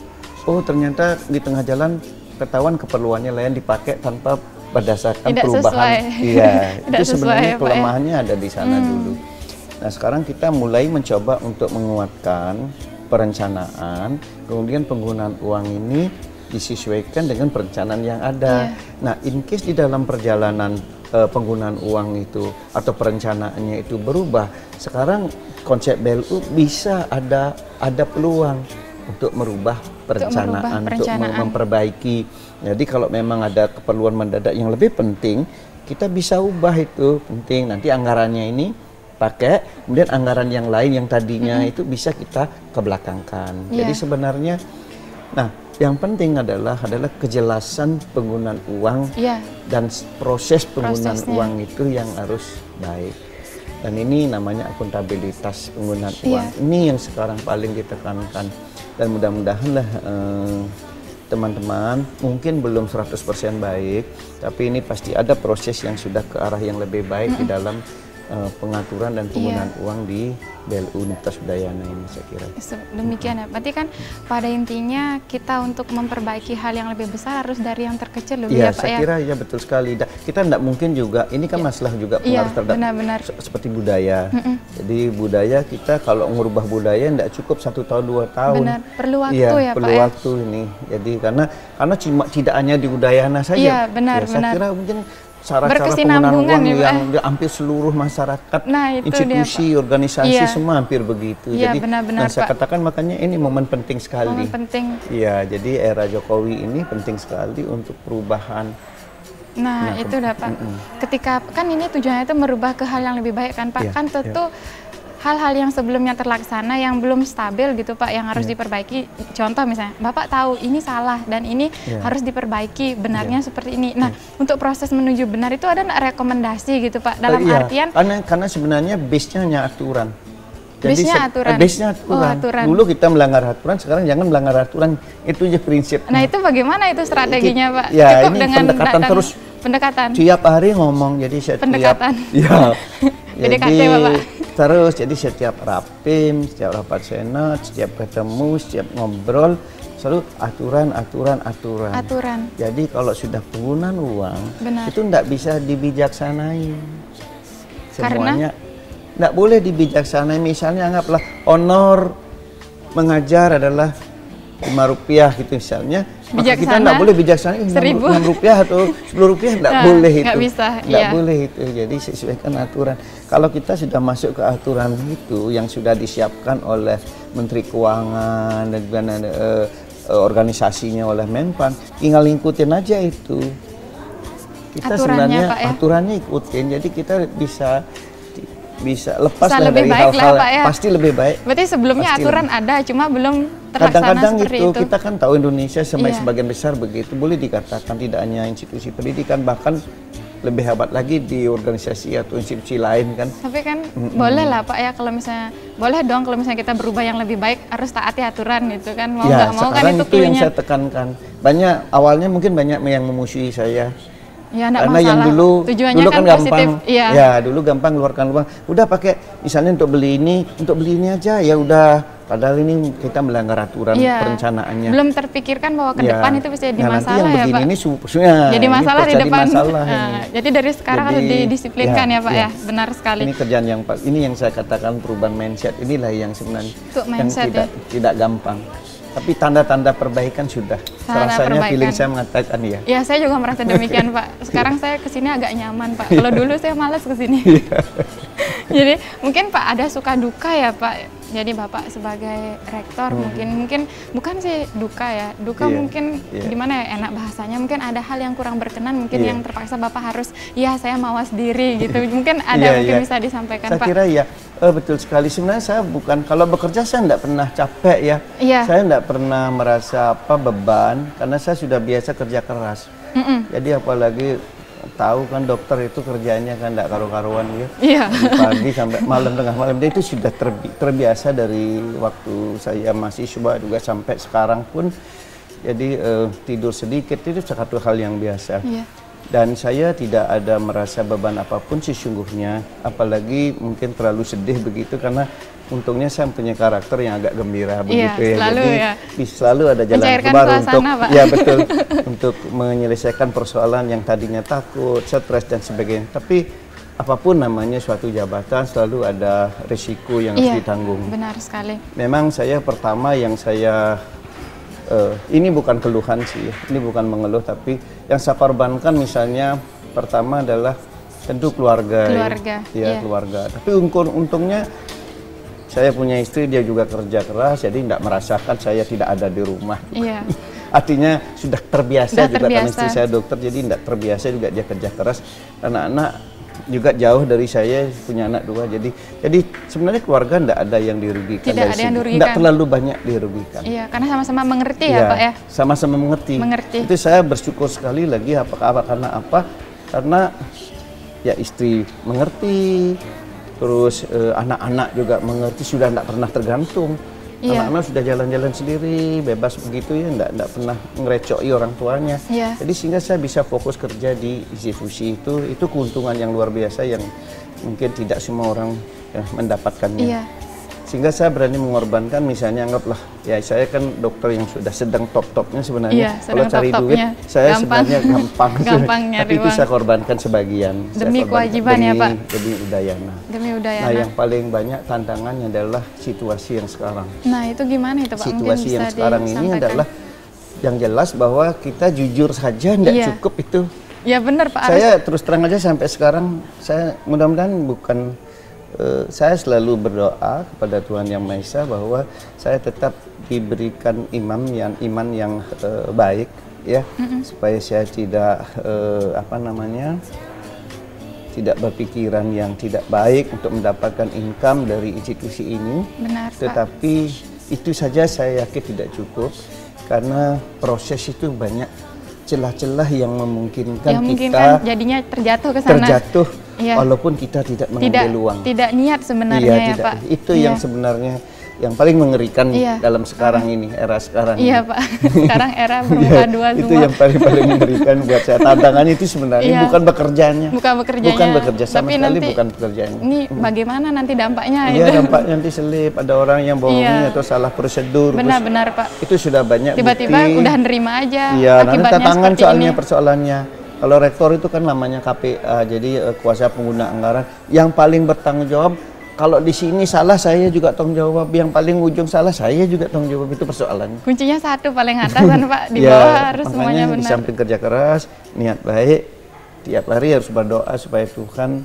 oh ternyata di tengah jalan ketahuan keperluannya lain dipakai tanpa berdasarkan Tidak perubahan. sesuai. Iya, Tidak itu sesuai sebenarnya ya, Pak, ya. kelemahannya ada di sana dulu. Nah, sekarang kita mulai mencoba untuk menguatkan perencanaan, kemudian penggunaan uang ini disesuaikan dengan perencanaan yang ada. Nah, in case di dalam perjalanan eh, penggunaan uang itu atau perencanaannya itu berubah, sekarang konsep BLU bisa ada ada peluang untuk merubah perencanaan, untuk, perencanaan. memperbaiki. Jadi kalau memang ada keperluan mendadak yang lebih penting, kita bisa ubah itu penting. Nanti anggarannya ini pakai, kemudian anggaran yang lain yang tadinya itu bisa kita kebelakangkan. Jadi Iya. sebenarnya, nah yang penting adalah adalah kejelasan penggunaan uang Iya. dan proses penggunaan Prosesnya. uang itu yang harus baik. Dan ini namanya akuntabilitas penggunaan Iya. uang. Ini yang sekarang paling ditekankan. Dan mudah-mudahan lah eh, teman-teman mungkin belum 100% baik, tapi ini pasti ada proses yang sudah ke arah yang lebih baik di dalam eh, pengaturan dan penggunaan uang di BLU Universitas Udayana ini saya kira. Demikian ya. Berarti kan pada intinya kita untuk memperbaiki hal yang lebih besar harus dari yang terkecil dulu Iya, ya Pak saya ya. kira ya betul sekali. Da- Kita tidak mungkin juga, ini kan masalah juga Iya, pengaruh terhadap benar-benar. se- seperti budaya. Jadi budaya kita kalau merubah budaya tidak cukup satu tahun dua tahun. Benar, perlu waktu iya, ya, perlu Pak, ya. waktu ini. Jadi karena karena cuma tidak hanya di Udayana saja. Iya, benar, Ya, Saya benar. kira mungkin cara-cara penggunaan Berkesinambungan uang ya, yang di hampir seluruh masyarakat, Nah, itu dia, institusi, organisasi Iya. semua hampir begitu. Iya, Jadi benar-benar, dan saya Pak. katakan makanya ini momen penting sekali. Momen penting. Iya, jadi era Jokowi ini penting sekali untuk perubahan. Nah, Nah, itu udah Pak. Ketika kan ini tujuannya itu merubah ke hal yang lebih baik kan Pak. Iya, kan tentu hal-hal yang sebelumnya terlaksana yang belum stabil gitu Pak yang harus Iya. diperbaiki. Contoh misalnya, Bapak tahu ini salah dan ini Iya. harus diperbaiki, benarnya seperti ini. Nah, untuk proses menuju benar itu ada rekomendasi gitu Pak dalam Eh, iya, artian karena karena sebenarnya base-nya hanya aturan. Base-nya se- aturan. eh, base-nya Oh, aturan. aturan. Dulu kita melanggar aturan, sekarang jangan melanggar aturan. Itu aja prinsip. Nah, itu bagaimana itu strateginya Pak? Ya, Cukup ini dengan pendekatan datang- terus. pendekatan. Tiap hari ngomong, jadi setiap Pendekatan. Ya. PDKT, jadi Bapak. terus jadi setiap rapim, setiap rapat senat, setiap ketemu, setiap ngobrol selalu aturan, aturan, aturan. Aturan. Jadi kalau sudah penggunaan uang Benar. itu tidak bisa dibijaksanain. Karena? Semuanya tidak boleh dibijaksanain. Misalnya anggaplah honor mengajar adalah lima rupiah gitu misalnya. Maka kita tidak boleh bijaksana "Ih, enam- seribu." enam rupiah atau sepuluh rupiah tidak Nah, boleh itu. nggak bisa, Nggak iya. boleh itu. Jadi sesuaikan aturan. Kalau kita sudah masuk ke aturan itu yang sudah disiapkan oleh Menteri Keuangan dan juga eh, eh, organisasinya oleh Menpan, tinggal ngikutin aja itu. Kita Aturannya, sebenarnya Pak, ya? aturannya ikutin, jadi kita bisa bisa lepas Bisa lebih dari hal-hal ya? pasti lebih baik. Berarti sebelumnya Pasti aturan ada, cuma belum Kadang-kadang itu, itu. kita kan tahu Indonesia sebagai Iya. sebagian besar begitu boleh dikatakan tidak hanya institusi pendidikan bahkan lebih hebat lagi di organisasi atau institusi lain kan. Tapi kan boleh lah Pak ya kalau misalnya boleh dong kalau misalnya kita berubah yang lebih baik harus taati aturan gitu kan mau ya, nggak mau kan sekarang itu itu yang saya tekankan. Banyak awalnya mungkin banyak yang memusuhi saya. Ya enggak Karena masalah. yang dulu tujuannya dulu kan, kan, positif. gampang. Iya. Ya, dulu gampang keluarkan uang. Udah pakai misalnya untuk beli ini, untuk beli ini aja ya udah. Padahal ini kita melanggar aturan Iya. perencanaannya. Belum terpikirkan bahwa ke Ya. depan itu bisa jadi Nah, nanti masalah yang ya begini Pak. ini ya, jadi ini masalah di terjadi depan. masalah Nah, ini. jadi dari sekarang harus Jadi, didisiplinkan ya, Pak ya. ya. Benar sekali. Ini kerjaan yang pa- ini yang saya katakan perubahan mindset inilah yang sebenarnya Untuk yang tidak ya. tidak gampang. Tapi tanda-tanda perbaikan sudah. Tanda Rasanya perbaikan. feeling saya mengatakan ya. Ya saya juga merasa demikian Pak. Sekarang saya ke sini agak nyaman Pak. Kalau dulu saya malas ke sini. Iya. Jadi mungkin Pak ada suka duka ya Pak Jadi Bapak sebagai rektor mungkin mungkin bukan sih duka ya. Duka Hmm. Iya, mungkin iya. gimana ya enak bahasanya. Mungkin ada hal yang kurang berkenan mungkin Iya. yang terpaksa Bapak harus ya saya mawas diri gitu. Mungkin ada Iya, mungkin iya. bisa disampaikan Saya Pak. kira ya eh, betul sekali. Sebenarnya saya bukan kalau bekerja saya tidak pernah capek ya. Iya. Saya tidak pernah merasa apa beban karena saya sudah biasa kerja keras. Mm-mm. Jadi apalagi tahu kan dokter itu kerjanya kan tidak karu-karuan ya. Iya. Dari pagi sampai malam tengah malam dia itu sudah terbi- terbiasa dari waktu saya mahasiswa juga sampai sekarang pun. Jadi eh, tidur sedikit itu satu hal yang biasa. Iya. Dan saya tidak ada merasa beban apa pun sesungguhnya, apalagi mungkin terlalu sedih begitu karena untungnya saya punya karakter yang agak gembira Iya, begitu ya. selalu Jadi ya. selalu ada jalan Mencairkan keluar suasana, untuk Pak. ya betul untuk menyelesaikan persoalan yang tadinya takut, stres dan sebagainya. Tapi apa pun namanya suatu jabatan selalu ada risiko yang harus Iya. ditanggung. Benar sekali. Memang saya pertama yang saya eh, ini bukan keluhan sih, ini bukan mengeluh tapi yang saya korbankan misalnya pertama adalah tentu keluarga. Keluarga, ya, iya. keluarga. Tapi untung untungnya saya punya istri dia juga kerja keras jadi tidak merasakan saya tidak ada di rumah. Iya. Artinya sudah terbiasa Sudah juga karena terbiasa. istri saya dokter jadi tidak terbiasa juga dia kerja keras. Anak-anak juga jauh dari saya punya anak dua jadi jadi sebenarnya keluarga tidak ada yang dirugikan Tidak dari ada yang dirugikan. Tidak terlalu banyak dirugikan. Iya, karena sama-sama mengerti ya, Pak ya. Sama-sama mengerti. Mengerti. Itu saya bersyukur sekali lagi apa apa karena apa? Karena ya istri mengerti, terus eh, anak-anak juga mengerti sudah tidak pernah tergantung. Iya. Anak-anak sudah jalan-jalan sendiri, bebas begitu ya, tidak tidak pernah ngerecoki orang tuanya. Iya. Jadi sehingga saya bisa fokus kerja di institusi itu, itu keuntungan yang luar biasa yang mungkin tidak semua orang ya, mendapatkannya. Iya. Sehingga saya berani mengorbankan misalnya anggaplah ya saya kan dokter yang sudah sedang top-topnya sebenarnya. Iya, Kalau cari duit saya Gampang. sebenarnya gampang. Gampang Tapi itu saya korbankan sebagian. Demi korbankan kewajiban ya, demi- Pak? Demi Udayana. Demi Udayana. Nah, yang paling banyak tantangannya adalah situasi yang sekarang. Nah, itu gimana itu Pak? Mungkin Situasi yang bisa sekarang ini adalah yang jelas bahwa kita jujur saja tidak Iya. cukup itu. Ya benar Pak. Saya terus terang aja sampai sekarang saya mudah-mudahan bukan eh, saya selalu berdoa kepada Tuhan Yang Maha Esa bahwa saya tetap diberikan imam yang iman yang eh, baik ya supaya saya tidak eh, apa namanya tidak berpikiran yang tidak baik untuk mendapatkan income dari institusi ini Benar, Pak. tetapi itu saja saya yakin tidak cukup karena proses itu banyak celah-celah yang memungkinkan yang mungkin kita jadinya terjatuh ke sana. terjatuh Iya. walaupun kita tidak tidak mengambil uang. tidak niat sebenarnya Iya, ya tidak. Pak. Itu Iya. yang sebenarnya yang paling mengerikan Iya. dalam sekarang ini, era sekarang Iya ini. Pak. Sekarang era bermuka Iya, dua itu semua. yang paling paling mengerikan buat saya. Tantangannya itu sebenarnya Iya. bukan bekerjanya. Bukan bekerjanya. Bukan bekerja sama Tapi sekali nanti bukan pekerjaannya. Ini bagaimana nanti dampaknya Iya, itu? dampak nanti selip, ada orang yang bohongi Iya. atau salah prosedur. Benar-benar Pak. Itu sudah banyak Tiba-tiba udah nerima aja. Iya, nanti tantangan soalnya ini. persoalannya. Kalau rektor itu kan namanya KPA, jadi eh, kuasa pengguna anggaran. Yang paling bertanggung jawab, kalau di sini salah saya juga tanggung jawab. Yang paling ujung salah saya juga tanggung jawab itu persoalannya. Kuncinya satu paling atas kan Pak. Di Ya, bawah harus semuanya Di benar. samping kerja keras, niat baik, tiap hari harus berdoa supaya Tuhan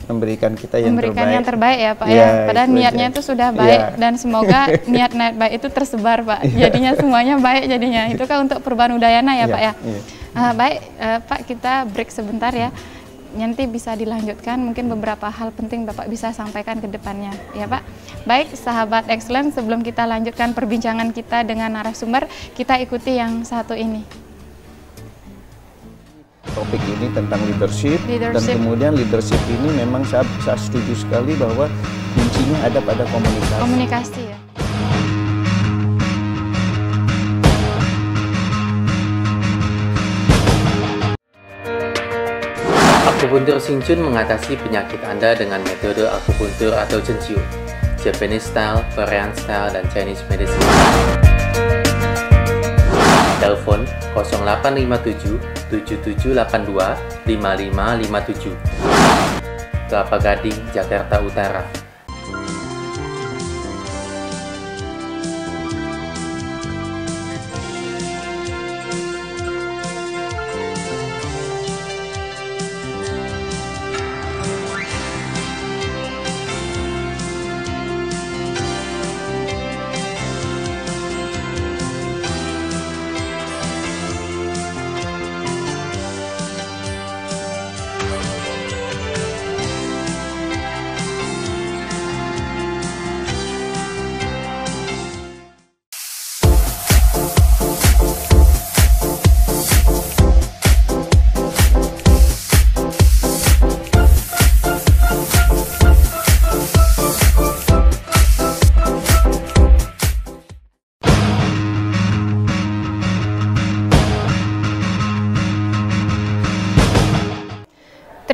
memberikan kita yang memberikan terbaik. yang terbaik ya Pak Iya, ya. Padahal itu niatnya aja. itu sudah baik Iya. dan semoga niat-niat baik itu tersebar Pak. Jadinya semuanya baik jadinya. Itu kan untuk perubahan udayana ya Iya, Pak ya. iya. Ah, baik eh, Pak kita break sebentar ya. Nanti bisa dilanjutkan mungkin beberapa hal penting Bapak bisa sampaikan ke depannya ya Pak. Baik sahabat excellent sebelum kita lanjutkan perbincangan kita dengan narasumber kita ikuti yang satu ini. topik ini tentang leadership, dan Leadership. kemudian leadership ini memang saya, saya setuju sekali bahwa kuncinya ada pada komunikasi. Komunikasi ya. Akupuntur Shinchun mengatasi penyakit Anda dengan metode akupuntur atau Chenqiu, Japanese style, Korean style, dan Chinese medicine. Telepon 0857 7782 5557. Kelapa Gading, Jakarta Utara.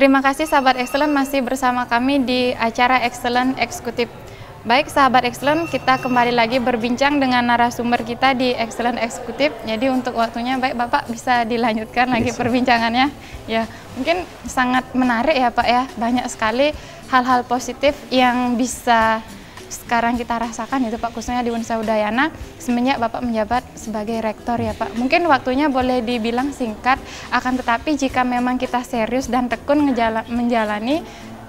Terima kasih sahabat Excellent masih bersama kami di acara Excellent Eksekutif. Baik sahabat Excellent, kita kembali lagi berbincang dengan narasumber kita di Excellent Eksekutif. Jadi untuk waktunya baik Bapak bisa dilanjutkan lagi perbincangannya. Ya, mungkin sangat menarik ya Pak ya. Banyak sekali hal-hal positif yang bisa sekarang kita rasakan itu Pak khususnya di Universitas Udayana semenjak Bapak menjabat sebagai rektor ya Pak. Mungkin waktunya boleh dibilang singkat akan tetapi jika memang kita serius dan tekun menjalani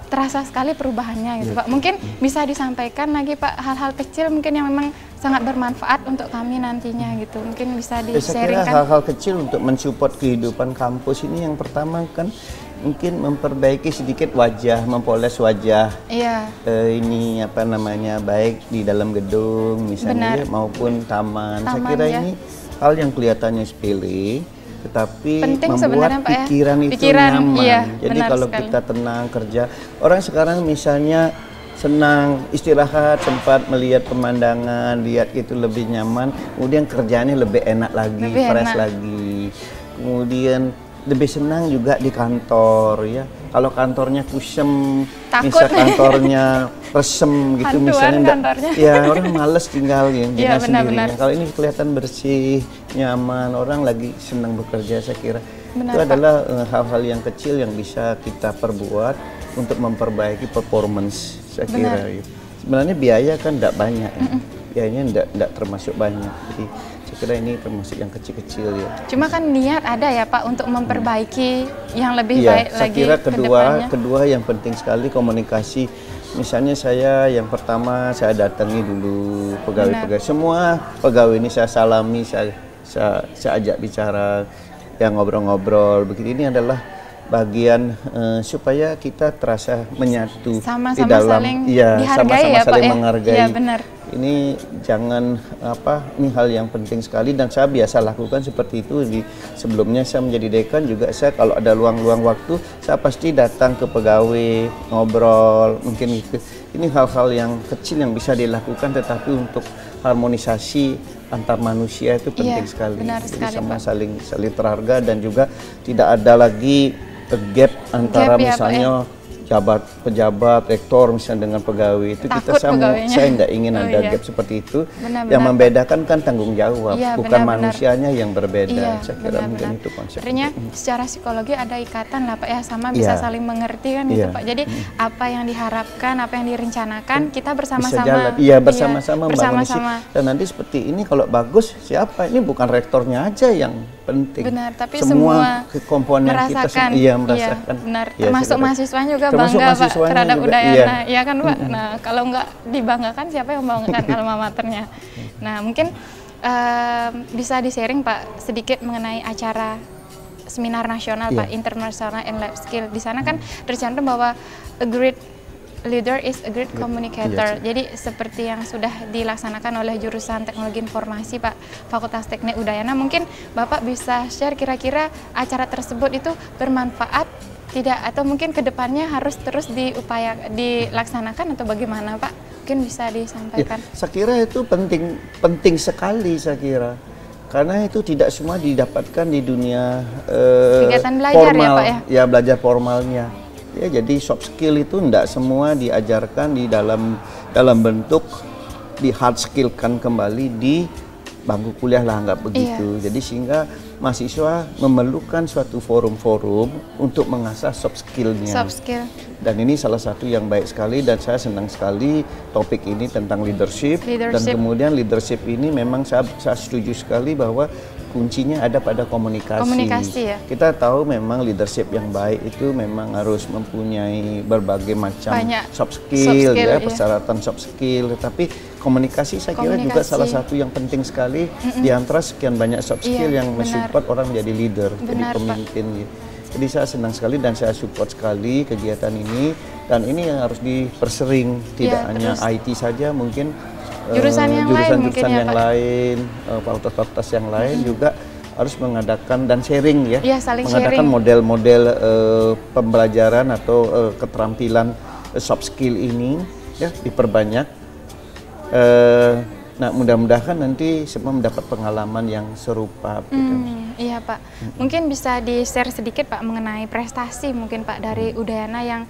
terasa sekali perubahannya gitu Pak. Mungkin bisa disampaikan lagi Pak hal-hal kecil mungkin yang memang sangat bermanfaat untuk kami nantinya gitu. Mungkin bisa Ya, saya kira di-sharingkan. hal-hal kecil untuk mensupport kehidupan kampus ini yang pertama kan mungkin memperbaiki sedikit wajah, mempoles wajah Iya, eh, ini apa namanya baik di dalam gedung misalnya Benar. maupun taman. Saya Taman, kira ya. ini hal yang kelihatannya sepele tetapi Penting membuat ya. pikiran itu Pikiran, nyaman. iya, Jadi kalau sekali. kita tenang kerja, orang sekarang misalnya senang istirahat sempat melihat pemandangan, lihat itu lebih nyaman, kemudian kerjaannya lebih enak lagi, Lebih fresh enak. lagi. Kemudian lebih senang juga di kantor ya. Kalau kantornya kusem, Takut. misal kantornya resem gitu Hantuan misalnya kantornya. ya orang males tinggal ya, benar-benar. sendirinya. Kalau ini kelihatan bersih, nyaman, orang lagi senang bekerja saya kira. Benar, itu Pak. adalah eh, hal-hal yang kecil yang bisa kita perbuat untuk memperbaiki performance saya Benar. kira. ya. Sebenarnya biaya kan tidak banyak ya. Biayanya tidak termasuk banyak. Jadi kira ini termasuk yang kecil-kecil ya. cuma kan niat ada ya Pak untuk memperbaiki yang lebih Iya, baik saya lagi kira ke kedua, depannya. kedua yang penting sekali komunikasi. Misalnya saya yang pertama saya datangi dulu pegawai-pegawai semua pegawai ini saya salami, saya saya, saya ajak bicara, yang ngobrol-ngobrol. Begitu ini adalah bagian eh, supaya kita terasa menyatu di Sama-sama dalam saling dihargai sama-sama ya, saling ya? menghargai. Iya, benar. Ini jangan apa ini hal yang penting sekali dan saya biasa lakukan seperti itu di sebelumnya saya menjadi dekan juga saya kalau ada luang-luang waktu saya pasti datang ke pegawai ngobrol mungkin gitu. Ini hal-hal yang kecil yang bisa dilakukan tetapi untuk harmonisasi antar manusia itu penting Iya, sekali. benar Jadi sekali, sama Pak. saling saling terharga dan juga tidak ada lagi gap antara Gap ya, Pak, misalnya jabat pejabat rektor misalnya dengan pegawai itu kita Takut sama pegawainya. saya tidak ingin Oh, ada iya. gap seperti itu Benar-benar, yang membedakan kan tanggung jawab Iya, bukan benar-benar. manusianya yang berbeda Iya, saya kira mungkin benar-benar. itu konsep Artinya secara psikologi ada ikatan lah Pak ya sama bisa Iya. saling mengerti kan gitu Iya. Pak. Jadi apa yang diharapkan, apa yang direncanakan kita bisa bersama-sama. jalan iya bersama-sama membangun bersama-sama. dan nanti seperti ini kalau bagus siapa ini bukan rektornya aja yang penting Benar, tapi semua, semua komponen kita merasakan. sem- iya merasakan benar. Iya, Termasuk saya kira. mahasiswanya juga Termasuk bangga Pak terhadap juga, Udayana. iya. Iya kan Pak? Nah, kalau nggak dibanggakan siapa yang membanggakan alma maternya? Nah, mungkin em, bisa di-sharing Pak sedikit mengenai acara seminar nasional Iya. Pak International and Life Skill. Di sana kan tercantum bahwa a great leader is a great communicator. Iya, Jadi seperti yang sudah dilaksanakan oleh jurusan Teknologi Informasi Pak Fakultas Teknik Udayana, mungkin Bapak bisa share kira-kira acara tersebut itu bermanfaat tidak atau mungkin ke depannya harus terus diupaya dilaksanakan atau bagaimana Pak? Mungkin bisa Ya, disampaikan. saya kira itu penting penting sekali saya kira karena itu tidak semua didapatkan di dunia eh, Kegiatan belajar ya, formal Pak, ya? belajar formalnya ya jadi soft skill itu tidak semua diajarkan di dalam dalam bentuk di hard skill kan kembali di bangku kuliah lah nggak begitu jadi sehingga mahasiswa memerlukan suatu forum-forum untuk mengasah soft skillnya Soft skill. dan ini salah satu yang baik sekali dan saya senang sekali topik ini tentang leadership, dan Leadership. kemudian leadership ini memang saya, saya setuju sekali bahwa kuncinya ada pada komunikasi. Komunikasi ya. Kita tahu memang leadership yang baik itu memang harus mempunyai berbagai macam Banyak soft soft skill, skill, ya, iya. persyaratan soft skill, tapi komunikasi saya kira juga Komunikasi. salah satu yang penting sekali di antara sekian banyak soft Iya, skill yang benar. mensupport orang menjadi leader, jadi Benar, Pak. pemimpin gitu. Jadi saya senang sekali dan saya support sekali kegiatan ini dan ini yang harus dipersering tidak Iya, hanya terus. IT saja mungkin eh, Jurusan yang lain ya, yang Pak. lain eh, fakultas-fakultas yang lain juga harus mengadakan dan sharing ya Iya, saling mengadakan model-model eh, pembelajaran atau eh, keterampilan eh, soft skill ini ya diperbanyak Eh, Nah, mudah-mudahan nanti semua mendapat pengalaman yang serupa. gitu. Hmm, iya Pak. Mungkin bisa di-share sedikit Pak mengenai prestasi mungkin Pak dari Udayana yang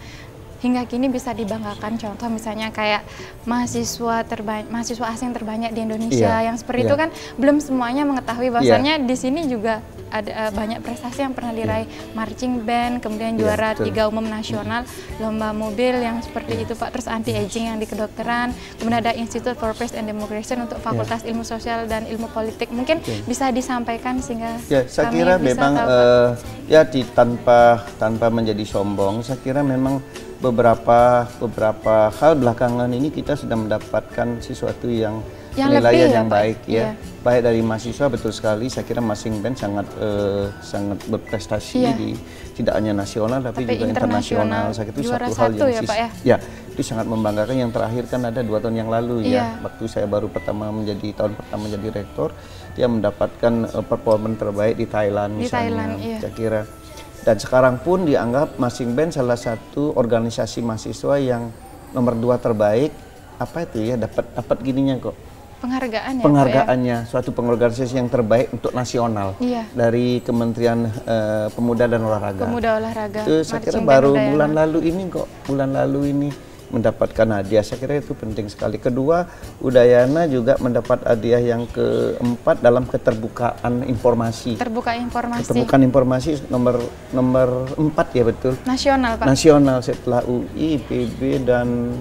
hingga kini bisa dibanggakan. Contoh misalnya kayak mahasiswa terbanyak, mahasiswa asing terbanyak di Indonesia Iya, yang seperti iya. itu kan belum semuanya mengetahui bahwasannya di sini juga ada eh, banyak prestasi yang pernah diraih marching band, kemudian Iya, juara betul. tiga umum nasional, lomba mobil yang seperti itu Pak, terus anti aging yang di kedokteran, kemudian ada Institute for Peace and Democracy untuk Fakultas Ilmu Sosial dan Ilmu Politik. Mungkin Oke. bisa disampaikan sehingga Ya, saya kami kira bisa memang tahu, eh, ya di tanpa tanpa menjadi sombong, saya kira memang beberapa beberapa hal belakangan ini kita sudah mendapatkan sesuatu yang, Yang penilaian ya, yang Pak? baik ya. Iya. Baik dari mahasiswa betul sekali, saya kira masing band sangat eh, sangat berprestasi Iya. di tidak hanya nasional tapi, Tapi juga internasional. Saya kira itu satu hal yang ya, Pak, ya? ya itu sangat membanggakan yang terakhir kan ada dua tahun yang lalu Iya. ya waktu saya baru pertama menjadi tahun pertama menjadi rektor dia mendapatkan eh, performa terbaik di Thailand Di misalnya Thailand, iya. saya kira dan sekarang pun dianggap Masing Band salah satu organisasi mahasiswa yang nomor dua terbaik. Apa itu ya? Dapat dapat gininya kok. Penghargaan ya? Penghargaannya. Suatu pengorganisasi yang terbaik untuk nasional. Iya. dari Kementerian eh, Pemuda dan ya? Olahraga. Pemuda olahraga. Itu saya kira baru Udayana. bulan lalu ini kok. Bulan lalu ini mendapatkan hadiah. Saya kira itu penting sekali. Kedua Udayana juga mendapat hadiah yang keempat dalam keterbukaan informasi. Terbuka informasi. Keterbukaan informasi nomor nomor empat ya betul. Nasional Pak. Nasional setelah UI PB dan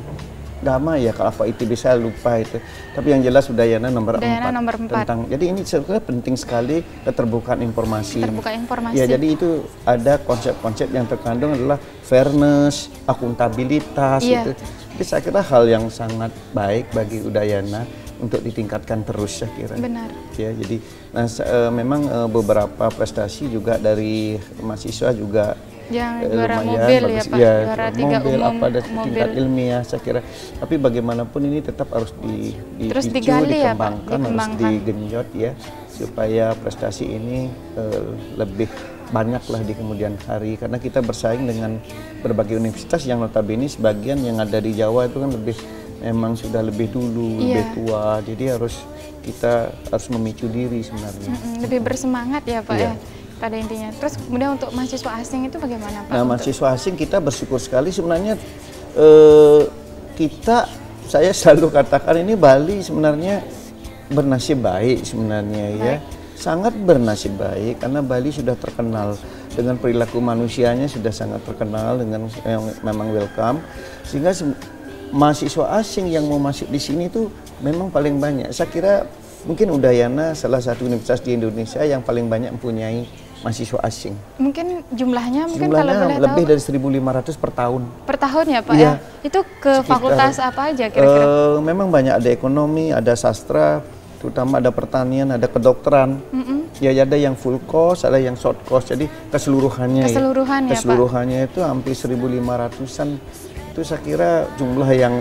Gama ya kalau apa ITB saya lupa itu tapi yang jelas Udayana nomor Udayana empat nomor empat. tentang jadi ini sebenarnya penting sekali keterbukaan informasi terbuka informasi Ya, jadi itu ada konsep-konsep yang terkandung adalah fairness, akuntabilitas Iya. itu. Jadi saya kira hal yang sangat baik bagi Udayana untuk ditingkatkan terus saya kira. benar Ya, jadi nah, se- eh, memang eh, beberapa prestasi juga dari mahasiswa juga yang eh, juara lumayan mobil ya. Pak Ya, juara tiga mobil umum apa ada mobil tingkat ilmiah saya kira. Tapi bagaimanapun ini tetap harus di, di Terus dipicu, digali ya, Pak, dikembangkan, harus dikembangkan. digenjot ya supaya prestasi ini eh, lebih banyak lah di kemudian hari karena kita bersaing dengan berbagai universitas yang notabene sebagian yang ada di Jawa itu kan lebih memang sudah lebih dulu Iya. lebih tua jadi harus kita harus memicu diri sebenarnya. Lebih bersemangat ya Pak Iya. ya pada intinya terus kemudian untuk mahasiswa asing itu bagaimana Pak Nah, Untuk- mahasiswa asing kita bersyukur sekali sebenarnya eh, kita saya selalu katakan ini Bali sebenarnya bernasib baik sebenarnya ya. Sangat bernasib baik karena Bali sudah terkenal dengan perilaku manusianya sudah sangat terkenal dengan yang memang welcome sehingga se- mahasiswa asing yang mau masuk di sini tuh memang paling banyak. Saya kira mungkin Udayana salah satu universitas di Indonesia yang paling banyak mempunyai mahasiswa asing. mungkin jumlahnya mungkin kalau Jumlahnya boleh lebih tahu dari 1.500 per tahun. per tahun ya Pak Iya. ya itu ke Sekitar- fakultas apa aja kira-kira Eh, memang banyak ada ekonomi, ada sastra, terutama ada pertanian, ada kedokteran. Ya ada yang full course, ada yang short course. Jadi keseluruhannya Keseluruhan ya, Pak. Keseluruhannya itu hampir 1.500-an. Itu saya kira jumlah yang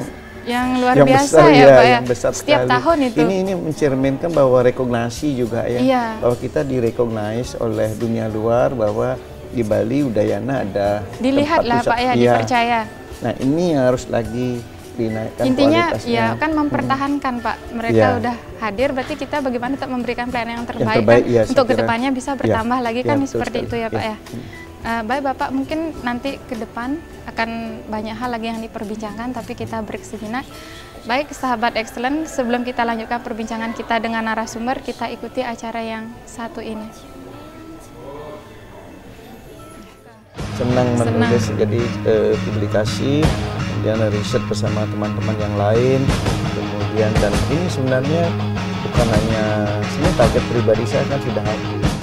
yang luar yang biasa besar ya, Pak ya yang besar setiap sekali. tahun itu Ini ini mencerminkan bahwa rekognasi juga ya, Iya. bahwa kita direkognize oleh dunia luar bahwa di Bali Udayana ada dilihat tempat lah pusat- Pak ya Iya. dipercaya Nah ini harus lagi dinaikkan intinya kualitasnya. ya kan mempertahankan Pak mereka Iya. udah hadir berarti kita bagaimana tetap memberikan pelayanan yang terbaik, terbaik, kan saya untuk ke depannya bisa Iya, bertambah lagi iya, kan seperti sekali. itu ya Pak Iya. ya Eh, baik Bapak. Mungkin nanti ke depan akan banyak hal lagi yang diperbincangkan tapi kita break sejenak. Baik sahabat excellent sebelum kita lanjutkan perbincangan kita dengan narasumber kita ikuti acara yang satu ini. Senang menulis jadi eh, publikasi kemudian riset bersama teman-teman yang lain. Kemudian dan ini sebenarnya bukan hanya sebenarnya target pribadi saya kan sudah ada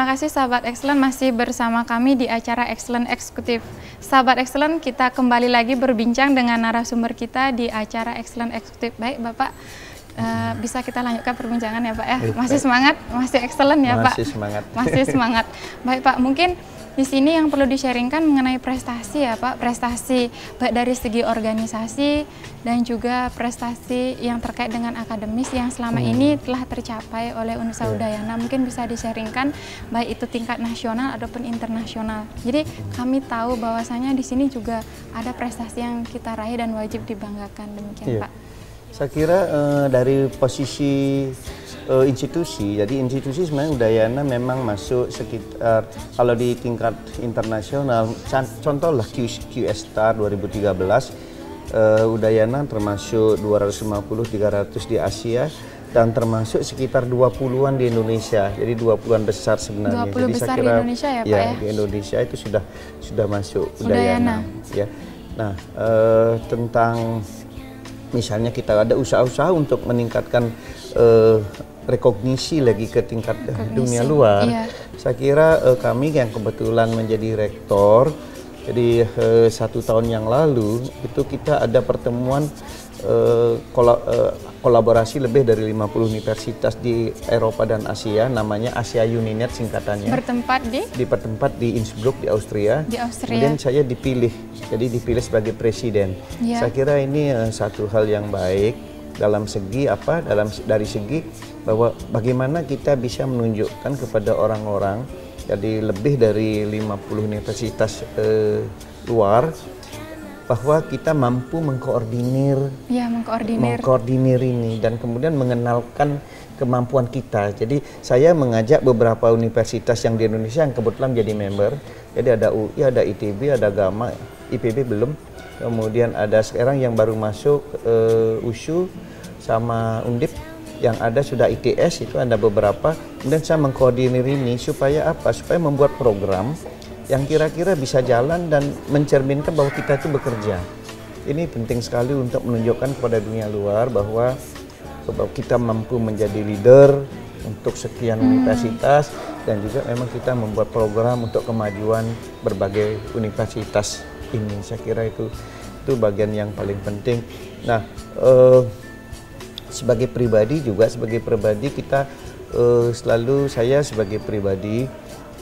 Terima kasih sahabat Excellent masih bersama kami di acara Excellent Eksekutif. Sahabat Excellent, kita kembali lagi berbincang dengan narasumber kita di acara Excellent Eksekutif. Baik, Bapak, eh, bisa kita lanjutkan perbincangan ya, Pak ya. Masih semangat, masih excellent ya, Pak. Masih semangat. Masih semangat. Baik, Pak, mungkin di sini yang perlu di-sharingkan mengenai prestasi ya, Pak. Prestasi baik dari segi organisasi dan juga prestasi yang terkait dengan akademis yang selama ini telah tercapai oleh Hmm. Iya. Udayana. Mungkin bisa di-sharingkan baik itu tingkat nasional ataupun internasional. Jadi kami tahu bahwasanya di sini juga ada prestasi yang kita raih dan wajib dibanggakan demikian, Iya. Pak. Saya kira eh, dari posisi eh, institusi, jadi institusi sebenarnya Udayana memang masuk sekitar kalau di tingkat internasional, contohlah Q, QS Star 2013, eh, Udayana termasuk 250-300 di Asia dan termasuk sekitar 20-an di Indonesia. Jadi 20-an besar sebenarnya. 20 Jadi besar di Indonesia ya, Pak, ya? di Indonesia itu sudah sudah masuk Udayana. Udayana. Ya. Nah, eh, tentang misalnya kita ada usaha-usaha untuk meningkatkan eh, rekognisi lagi ke tingkat Rekognisi, dunia luar. iya. Saya kira eh, kami yang kebetulan menjadi rektor, jadi eh, satu tahun yang lalu itu kita ada pertemuan eh, eh, kolaborasi lebih dari 50 universitas di Eropa dan Asia, namanya Asia Uninet singkatannya Bertempat di di tempat di Innsbruck di Austria. Di Austria. Kemudian saya dipilih, jadi dipilih sebagai presiden. Iya. Saya kira ini eh, satu hal yang baik dalam segi apa? Dalam dari segi bahwa bagaimana kita bisa menunjukkan kepada orang-orang jadi lebih dari 50 universitas eh, luar bahwa kita mampu mengkoordinir ya mengkoordinir mengkoordinir ini dan kemudian mengenalkan kemampuan kita. Jadi saya mengajak beberapa universitas yang di Indonesia yang kebetulan jadi member. Jadi ada UI, ada ITB, ada Gama, IPB belum. Kemudian ada sekarang yang baru masuk eh, USU sama Undip yang ada sudah ITS itu ada beberapa. Kemudian saya mengkoordinir ini supaya apa? Supaya membuat program yang kira-kira bisa jalan dan mencerminkan bahwa kita itu bekerja. Ini penting sekali untuk menunjukkan kepada dunia luar bahwa bahwa kita mampu menjadi leader untuk sekian universitas dan juga memang kita membuat program untuk kemajuan berbagai universitas ini. Saya kira itu itu bagian yang paling penting. Nah, eh, sebagai pribadi juga sebagai pribadi kita eh, selalu saya sebagai pribadi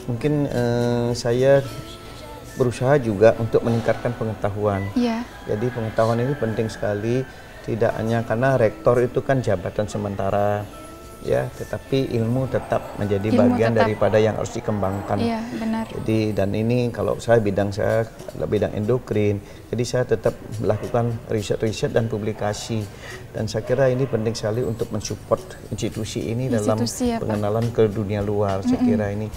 mungkin eh, saya berusaha juga untuk meningkatkan pengetahuan. Iya. Jadi pengetahuan ini penting sekali tidak hanya karena rektor itu kan jabatan sementara ya, tetapi ilmu tetap menjadi Ilmu bagian tetap. daripada yang harus dikembangkan. Iya, benar. Jadi dan ini kalau saya bidang saya bidang endokrin, jadi saya tetap melakukan riset-riset dan publikasi. Dan saya kira ini penting sekali untuk mensupport institusi ini dalam Institusi ya, Pak. pengenalan ke dunia luar. Saya kira ini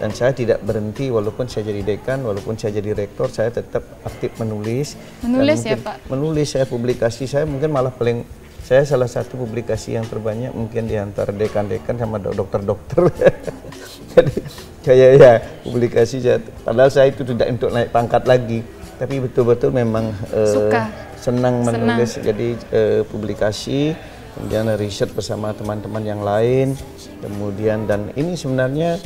dan saya tidak berhenti walaupun saya jadi dekan, walaupun saya jadi rektor, saya tetap aktif menulis. Menulis ya, Pak? Menulis saya publikasi saya mungkin malah paling saya salah satu publikasi yang terbanyak mungkin di antara dekan-dekan sama dok- dokter-dokter. Jadi saya ya publikasi saya, padahal saya itu tidak untuk naik pangkat lagi, tapi betul-betul memang eh, Suka. senang Senang. menulis jadi eh, publikasi kemudian riset bersama teman-teman yang lain kemudian dan ini sebenarnya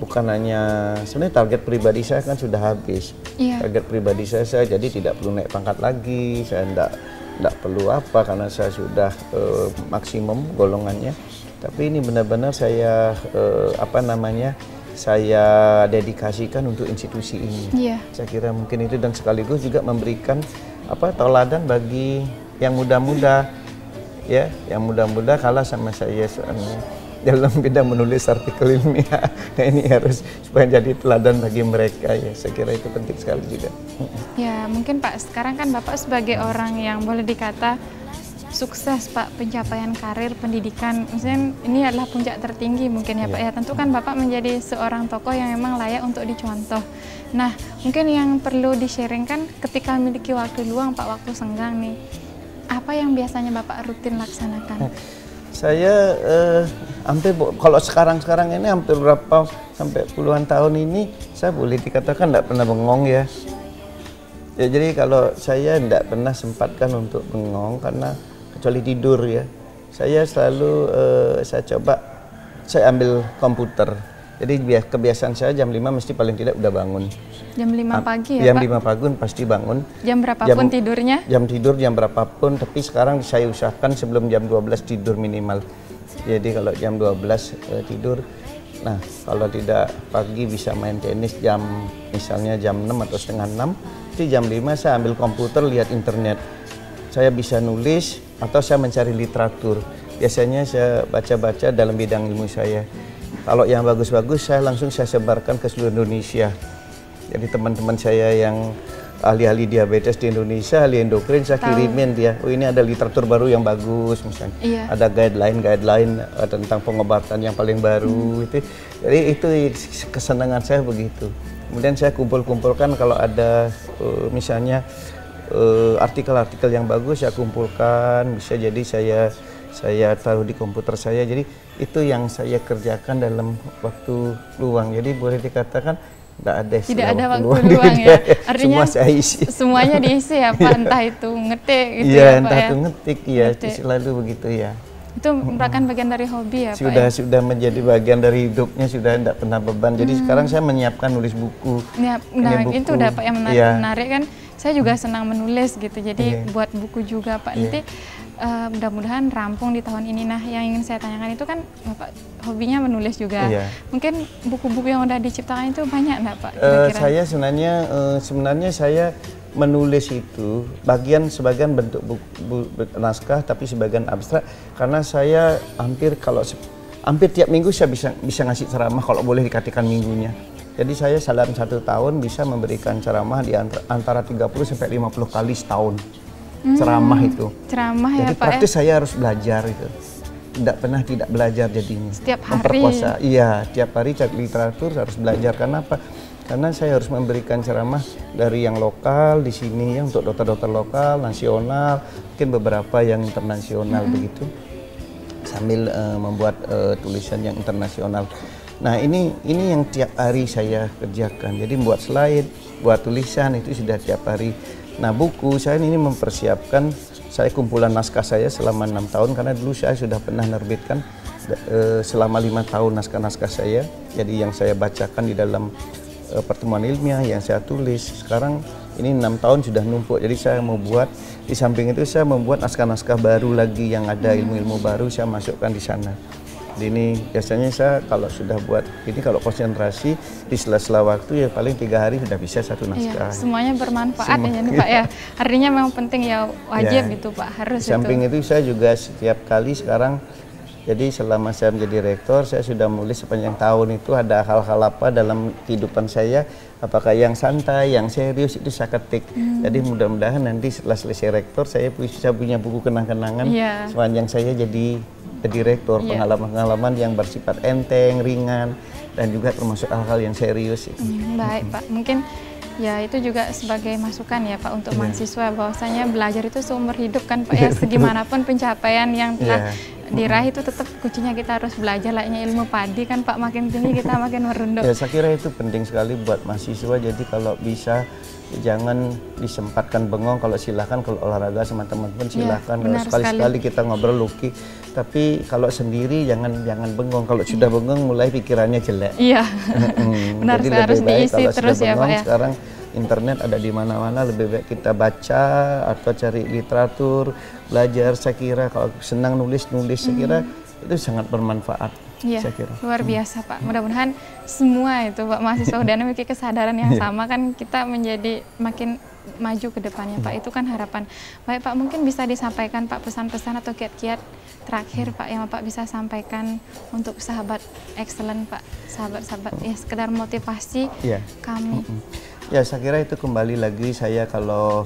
bukan hanya sebenarnya target pribadi saya kan sudah habis. Iya. target pribadi saya saya jadi tidak perlu naik pangkat lagi. Saya tidak tidak perlu apa karena saya sudah eh, maksimum golongannya. Tapi ini benar-benar saya eh, apa namanya saya dedikasikan untuk institusi ini. Iya. saya kira mungkin itu dan sekaligus juga memberikan apa teladan bagi yang muda-muda. Ya, yang muda-muda kalah sama saya soalnya dalam bidang menulis artikel ilmiah. Nah ini harus supaya jadi teladan bagi mereka ya. Saya kira itu penting sekali juga. Ya, mungkin Pak, sekarang kan Bapak sebagai orang yang boleh dikata sukses Pak pencapaian karir pendidikan. Maksudnya ini adalah puncak tertinggi mungkin ya Pak ya. Tentu kan Bapak menjadi seorang tokoh yang memang layak untuk dicontoh. Nah, mungkin yang perlu di-sharingkan ketika memiliki waktu luang Pak, waktu senggang nih. Apa yang biasanya Bapak rutin laksanakan? Saya eh, hampir kalau sekarang-sekarang ini hampir berapa sampai puluhan tahun ini saya boleh dikatakan tidak pernah bengong ya. Ya jadi kalau saya tidak pernah sempatkan untuk bengong karena kecuali tidur ya. Saya selalu eh, saya coba saya ambil komputer. Jadi bias- kebiasaan saya jam 5 mesti paling tidak udah bangun. Jam 5 pagi ya jam Pak? 5 pagi pasti bangun. Jam berapapun tidurnya? Jam tidur jam berapapun, tapi sekarang saya usahakan sebelum jam 12 tidur minimal. Jadi kalau jam 12 eh, tidur, nah kalau tidak pagi bisa main tenis jam misalnya jam 6 atau setengah 6, jadi jam 5 saya ambil komputer lihat internet. Saya bisa nulis atau saya mencari literatur. Biasanya saya baca-baca dalam bidang ilmu saya. Kalau yang bagus-bagus saya langsung saya sebarkan ke seluruh Indonesia. Jadi teman-teman saya yang ahli-ahli diabetes di Indonesia, ahli endokrin, saya kirimin dia. Oh ini ada literatur baru yang bagus misalnya. Iya. Ada guideline-guideline eh, tentang pengobatan yang paling baru itu. Jadi itu kesenangan saya begitu. Kemudian saya kumpul-kumpulkan kalau ada eh, misalnya eh, artikel-artikel yang bagus saya kumpulkan, bisa jadi saya saya taruh di komputer saya. Jadi itu yang saya kerjakan dalam waktu luang. Jadi boleh dikatakan tidak ada Tidak ada waktu luang. luang ya. Artinya Semua saya isi. semuanya diisi ya Pak, entah itu ngetik gitu Iya, ya Pak entah ya. itu ngetik ya, Ngetik. selalu begitu ya. Itu merupakan bagian dari hobi ya Pak sudah ya? sudah menjadi bagian dari hidupnya, sudah tidak pernah beban. Jadi sekarang saya menyiapkan nulis buku. Ya, nah buku. itu udah Pak yang menarik, Iya. menarik kan. Saya juga senang menulis gitu. Jadi Iya. buat buku juga Pak. Iya. Nanti eh, mudah-mudahan rampung di tahun ini. Nah, yang ingin saya tanyakan itu kan Bapak hobinya menulis juga. Iya. Mungkin buku-buku yang udah diciptakan itu banyak enggak Pak? Eh, Kira-kira? saya sebenarnya eh, sebenarnya saya menulis itu bagian sebagian bentuk buku, bu- bu- naskah tapi sebagian abstrak karena saya hampir kalau hampir tiap minggu saya bisa bisa ngasih ceramah kalau boleh dikatakan minggunya. Jadi saya dalam satu tahun bisa memberikan ceramah di antara, antara 30 sampai 50 kali setahun. Ceramah itu. Ceramah ya Jadi Pak ya? praktis saya harus belajar itu. Tidak pernah tidak belajar jadinya. Setiap hari. Memperkuasa. Iya, tiap hari cari literatur harus belajar. Karena apa? Karena saya harus memberikan ceramah dari yang lokal di sini ya untuk dokter-dokter lokal, nasional, mungkin beberapa yang internasional begitu. Sambil eh, membuat eh, tulisan yang internasional. Nah, ini ini yang tiap hari saya kerjakan. Jadi membuat slide, buat tulisan itu sudah tiap hari. Nah, buku saya ini mempersiapkan saya kumpulan naskah saya selama enam tahun karena dulu saya sudah pernah menerbitkan eh, selama lima tahun naskah-naskah saya. Jadi yang saya bacakan di dalam eh, pertemuan ilmiah yang saya tulis sekarang ini enam tahun sudah numpuk. Jadi saya mau buat di samping itu saya membuat naskah-naskah baru lagi yang ada ilmu-ilmu baru saya masukkan di sana. Ini biasanya saya kalau sudah buat ini kalau konsentrasi di sela-sela waktu ya paling tiga hari sudah bisa satu Iya, naskah. semuanya bermanfaat Semua- ya Pak ya. Artinya memang penting ya wajib Ya. gitu Pak, harus Di samping itu. itu saya juga setiap kali sekarang jadi selama saya menjadi rektor saya sudah menulis sepanjang tahun itu ada hal-hal apa dalam kehidupan saya apakah yang santai, yang serius itu saya ketik. Hmm. Jadi mudah-mudahan nanti setelah selesai rektor saya bisa punya buku kenang-kenangan Iya. sepanjang saya jadi jadi rektor Iya. pengalaman-pengalaman yang bersifat enteng, ringan dan juga termasuk hal-hal yang serius itu. Hmm, baik Pak, mungkin ya itu juga sebagai masukan ya Pak Iya. untuk mahasiswa bahwasanya belajar itu seumur hidup kan Pak ya segimanapun pencapaian yang telah Iya. diraih itu tetap kuncinya kita harus belajar layaknya ilmu padi kan Pak makin tinggi kita makin merunduk. Ya saya kira itu penting sekali buat mahasiswa. Jadi kalau bisa jangan disempatkan bengong. Kalau silahkan kalau olahraga sama teman-teman Iya, silahkan. kalau benar sekali-sekali kita ngobrol luki. Tapi kalau sendiri jangan jangan bengong. Kalau sudah bengong mulai pikirannya jelek. Iya, Mm, benar jadi sekali, harus lebih baik diisi kalau terus sudah ya Pak bengong, ya. Sekarang internet ada di mana-mana lebih baik kita baca atau cari literatur, belajar. Saya kira kalau senang nulis-nulis saya kira itu sangat bermanfaat. Iya, Saya kira. luar biasa Pak. Mudah-mudahan semua itu Pak mahasiswa UDAN memiliki kesadaran yang Iya. sama kan kita menjadi makin maju ke depannya Pak. Itu kan harapan. Baik Pak, mungkin bisa disampaikan Pak pesan-pesan atau kiat-kiat terakhir Pak yang Bapak bisa sampaikan untuk sahabat excellent Pak, sahabat-sahabat ya sekedar motivasi Iya. kami. Ya saya kira itu kembali lagi saya kalau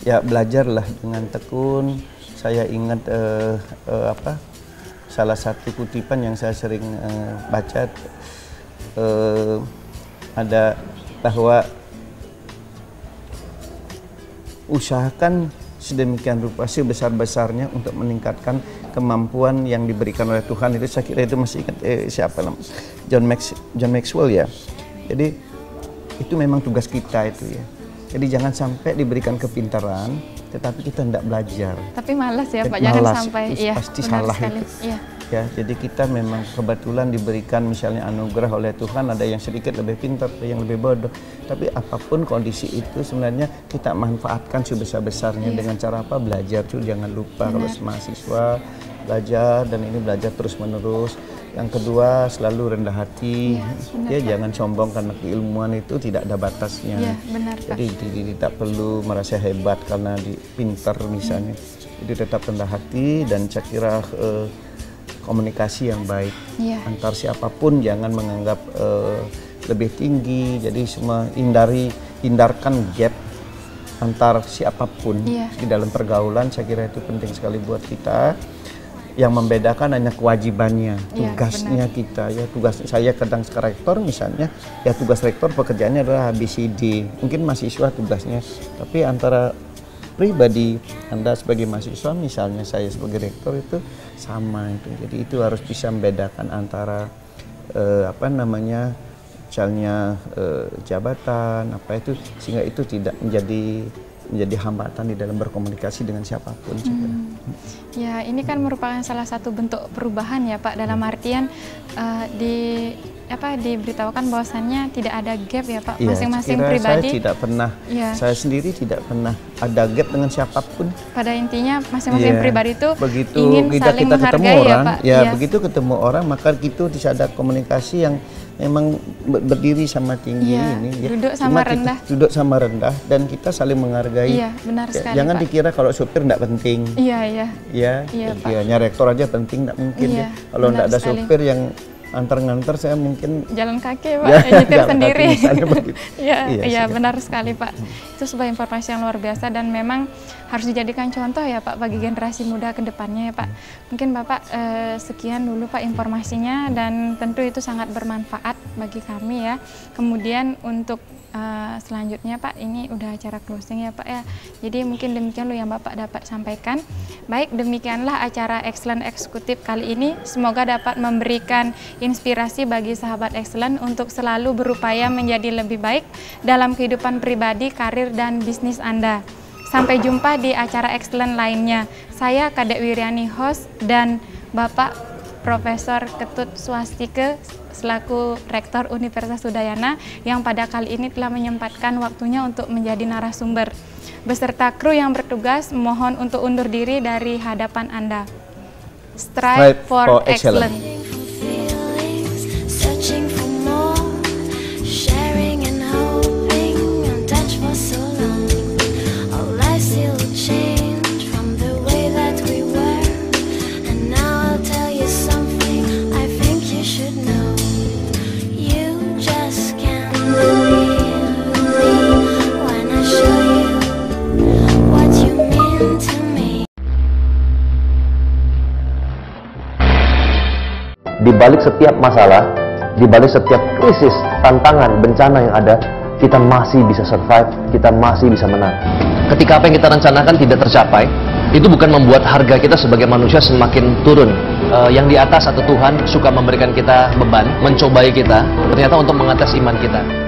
ya belajarlah dengan tekun. Saya ingat eh, eh, apa salah satu kutipan yang saya sering eh, baca eh, ada bahwa usahakan sedemikian rupa sebesar-besarnya untuk meningkatkan kemampuan yang diberikan oleh Tuhan. Itu saya kira itu masih ingat eh, siapa namanya? John Max John Maxwell ya. Jadi itu memang tugas kita itu ya. Jadi jangan sampai diberikan kepintaran tetapi kita tidak belajar. Tapi malas ya Pak, jangan malas. sampai Itu iya pasti benar salah sekali. itu. Iya. Ya, jadi kita memang kebetulan diberikan misalnya anugerah oleh Tuhan ada yang sedikit lebih pintar, ada yang lebih bodoh. Tapi apa pun kondisi itu sebenarnya kita manfaatkan sebesar-besarnya dengan cara apa? Belajar cuy, jangan lupa kalau mahasiswa belajar dan ini belajar terus-menerus. Yang kedua selalu rendah hati. ya, jangan sombong karena keilmuan itu tidak ada batasnya. Iya, benar, Pak. Jadi jadi tidak perlu merasa hebat karena di pintar misalnya. Jadi tetap rendah hati dan saya kira eh, komunikasi yang baik Iya. antar siapa pun jangan menganggap eh, lebih tinggi. Jadi semua hindari hindarkan gap antar siapa pun Iya. di dalam pergaulan. Saya kira itu penting sekali buat kita. Yang membedakan hanya kewajibannya, Iya, tugasnya kita ya. Tugas saya kadang rektor misalnya, ya tugas rektor pekerjaannya adalah ABCD. Mungkin mahasiswa tugasnya, tapi antara pribadi Anda sebagai mahasiswa misalnya saya sebagai rektor itu sama itu. Jadi itu harus bisa membedakan antara eh, apa namanya misalnya eh, jabatan apa itu sehingga itu tidak menjadi menjadi hambatan di dalam berkomunikasi dengan siapa pun. kira. Ya, ini kan merupakan salah satu bentuk perubahan ya Pak dalam artian eh, di apa diberitahukan bahwasannya tidak ada gap ya Pak Iya, masing-masing sekira pribadi Saya tidak pernah, Iya. saya sendiri tidak pernah ada gap dengan siapa pun. pada intinya masing-masing Iya. pribadi itu begitu ingin kita saling kita ketemu menghargai orang, ya Pak. ya Iya. begitu ketemu orang maka itu bisa ada komunikasi yang memang ber- berdiri sama tinggi Iya, ini. ya. duduk Cuma sama kita rendah. duduk sama rendah dan kita saling menghargai. Iya, benar Ya, sekali, Jangan Pak. dikira kalau supir tidak penting. Iya, iya. Ya, Iya, Pak. hanya rektor aja penting tidak mungkin Iya, ya. Kalau tidak ada sekali. supir yang antar-ngantar saya mungkin Jalan kaki Pak, Ya, ya, nyetir sendiri. begitu. Iya, sih. benar sekali Pak. Itu sebuah informasi yang luar biasa dan memang harus dijadikan contoh ya Pak bagi generasi muda ke depannya ya Pak. Mungkin Bapak eh, sekian dulu Pak informasinya dan tentu itu sangat bermanfaat bagi kami ya. Kemudian untuk eh, selanjutnya Pak ini udah acara closing ya Pak ya. Jadi mungkin demikian lo yang Bapak dapat sampaikan. Baik demikianlah acara Excellent Eksekutif kali ini. Semoga dapat memberikan inspirasi bagi sahabat Excellent untuk selalu berupaya menjadi lebih baik dalam kehidupan pribadi, karir dan bisnis Anda. Sampai jumpa di acara Excellent lainnya. Saya Kadek Wiriani host dan Bapak Profesor Ketut Swastike selaku Rektor Universitas Udayana yang pada kali ini telah menyempatkan waktunya untuk menjadi narasumber. Beserta kru yang bertugas mohon untuk undur diri dari hadapan Anda. Strive Strive for, for excellence. excellence. Balik setiap masalah, di balik setiap krisis, tantangan, bencana yang ada, kita masih bisa survive, kita masih bisa menang. Ketika apa yang kita rencanakan tidak tercapai, itu bukan membuat harga kita sebagai manusia semakin turun. Eh, yang di atas atau Tuhan suka memberikan kita beban, mencobai kita, ternyata untuk mengatas iman kita.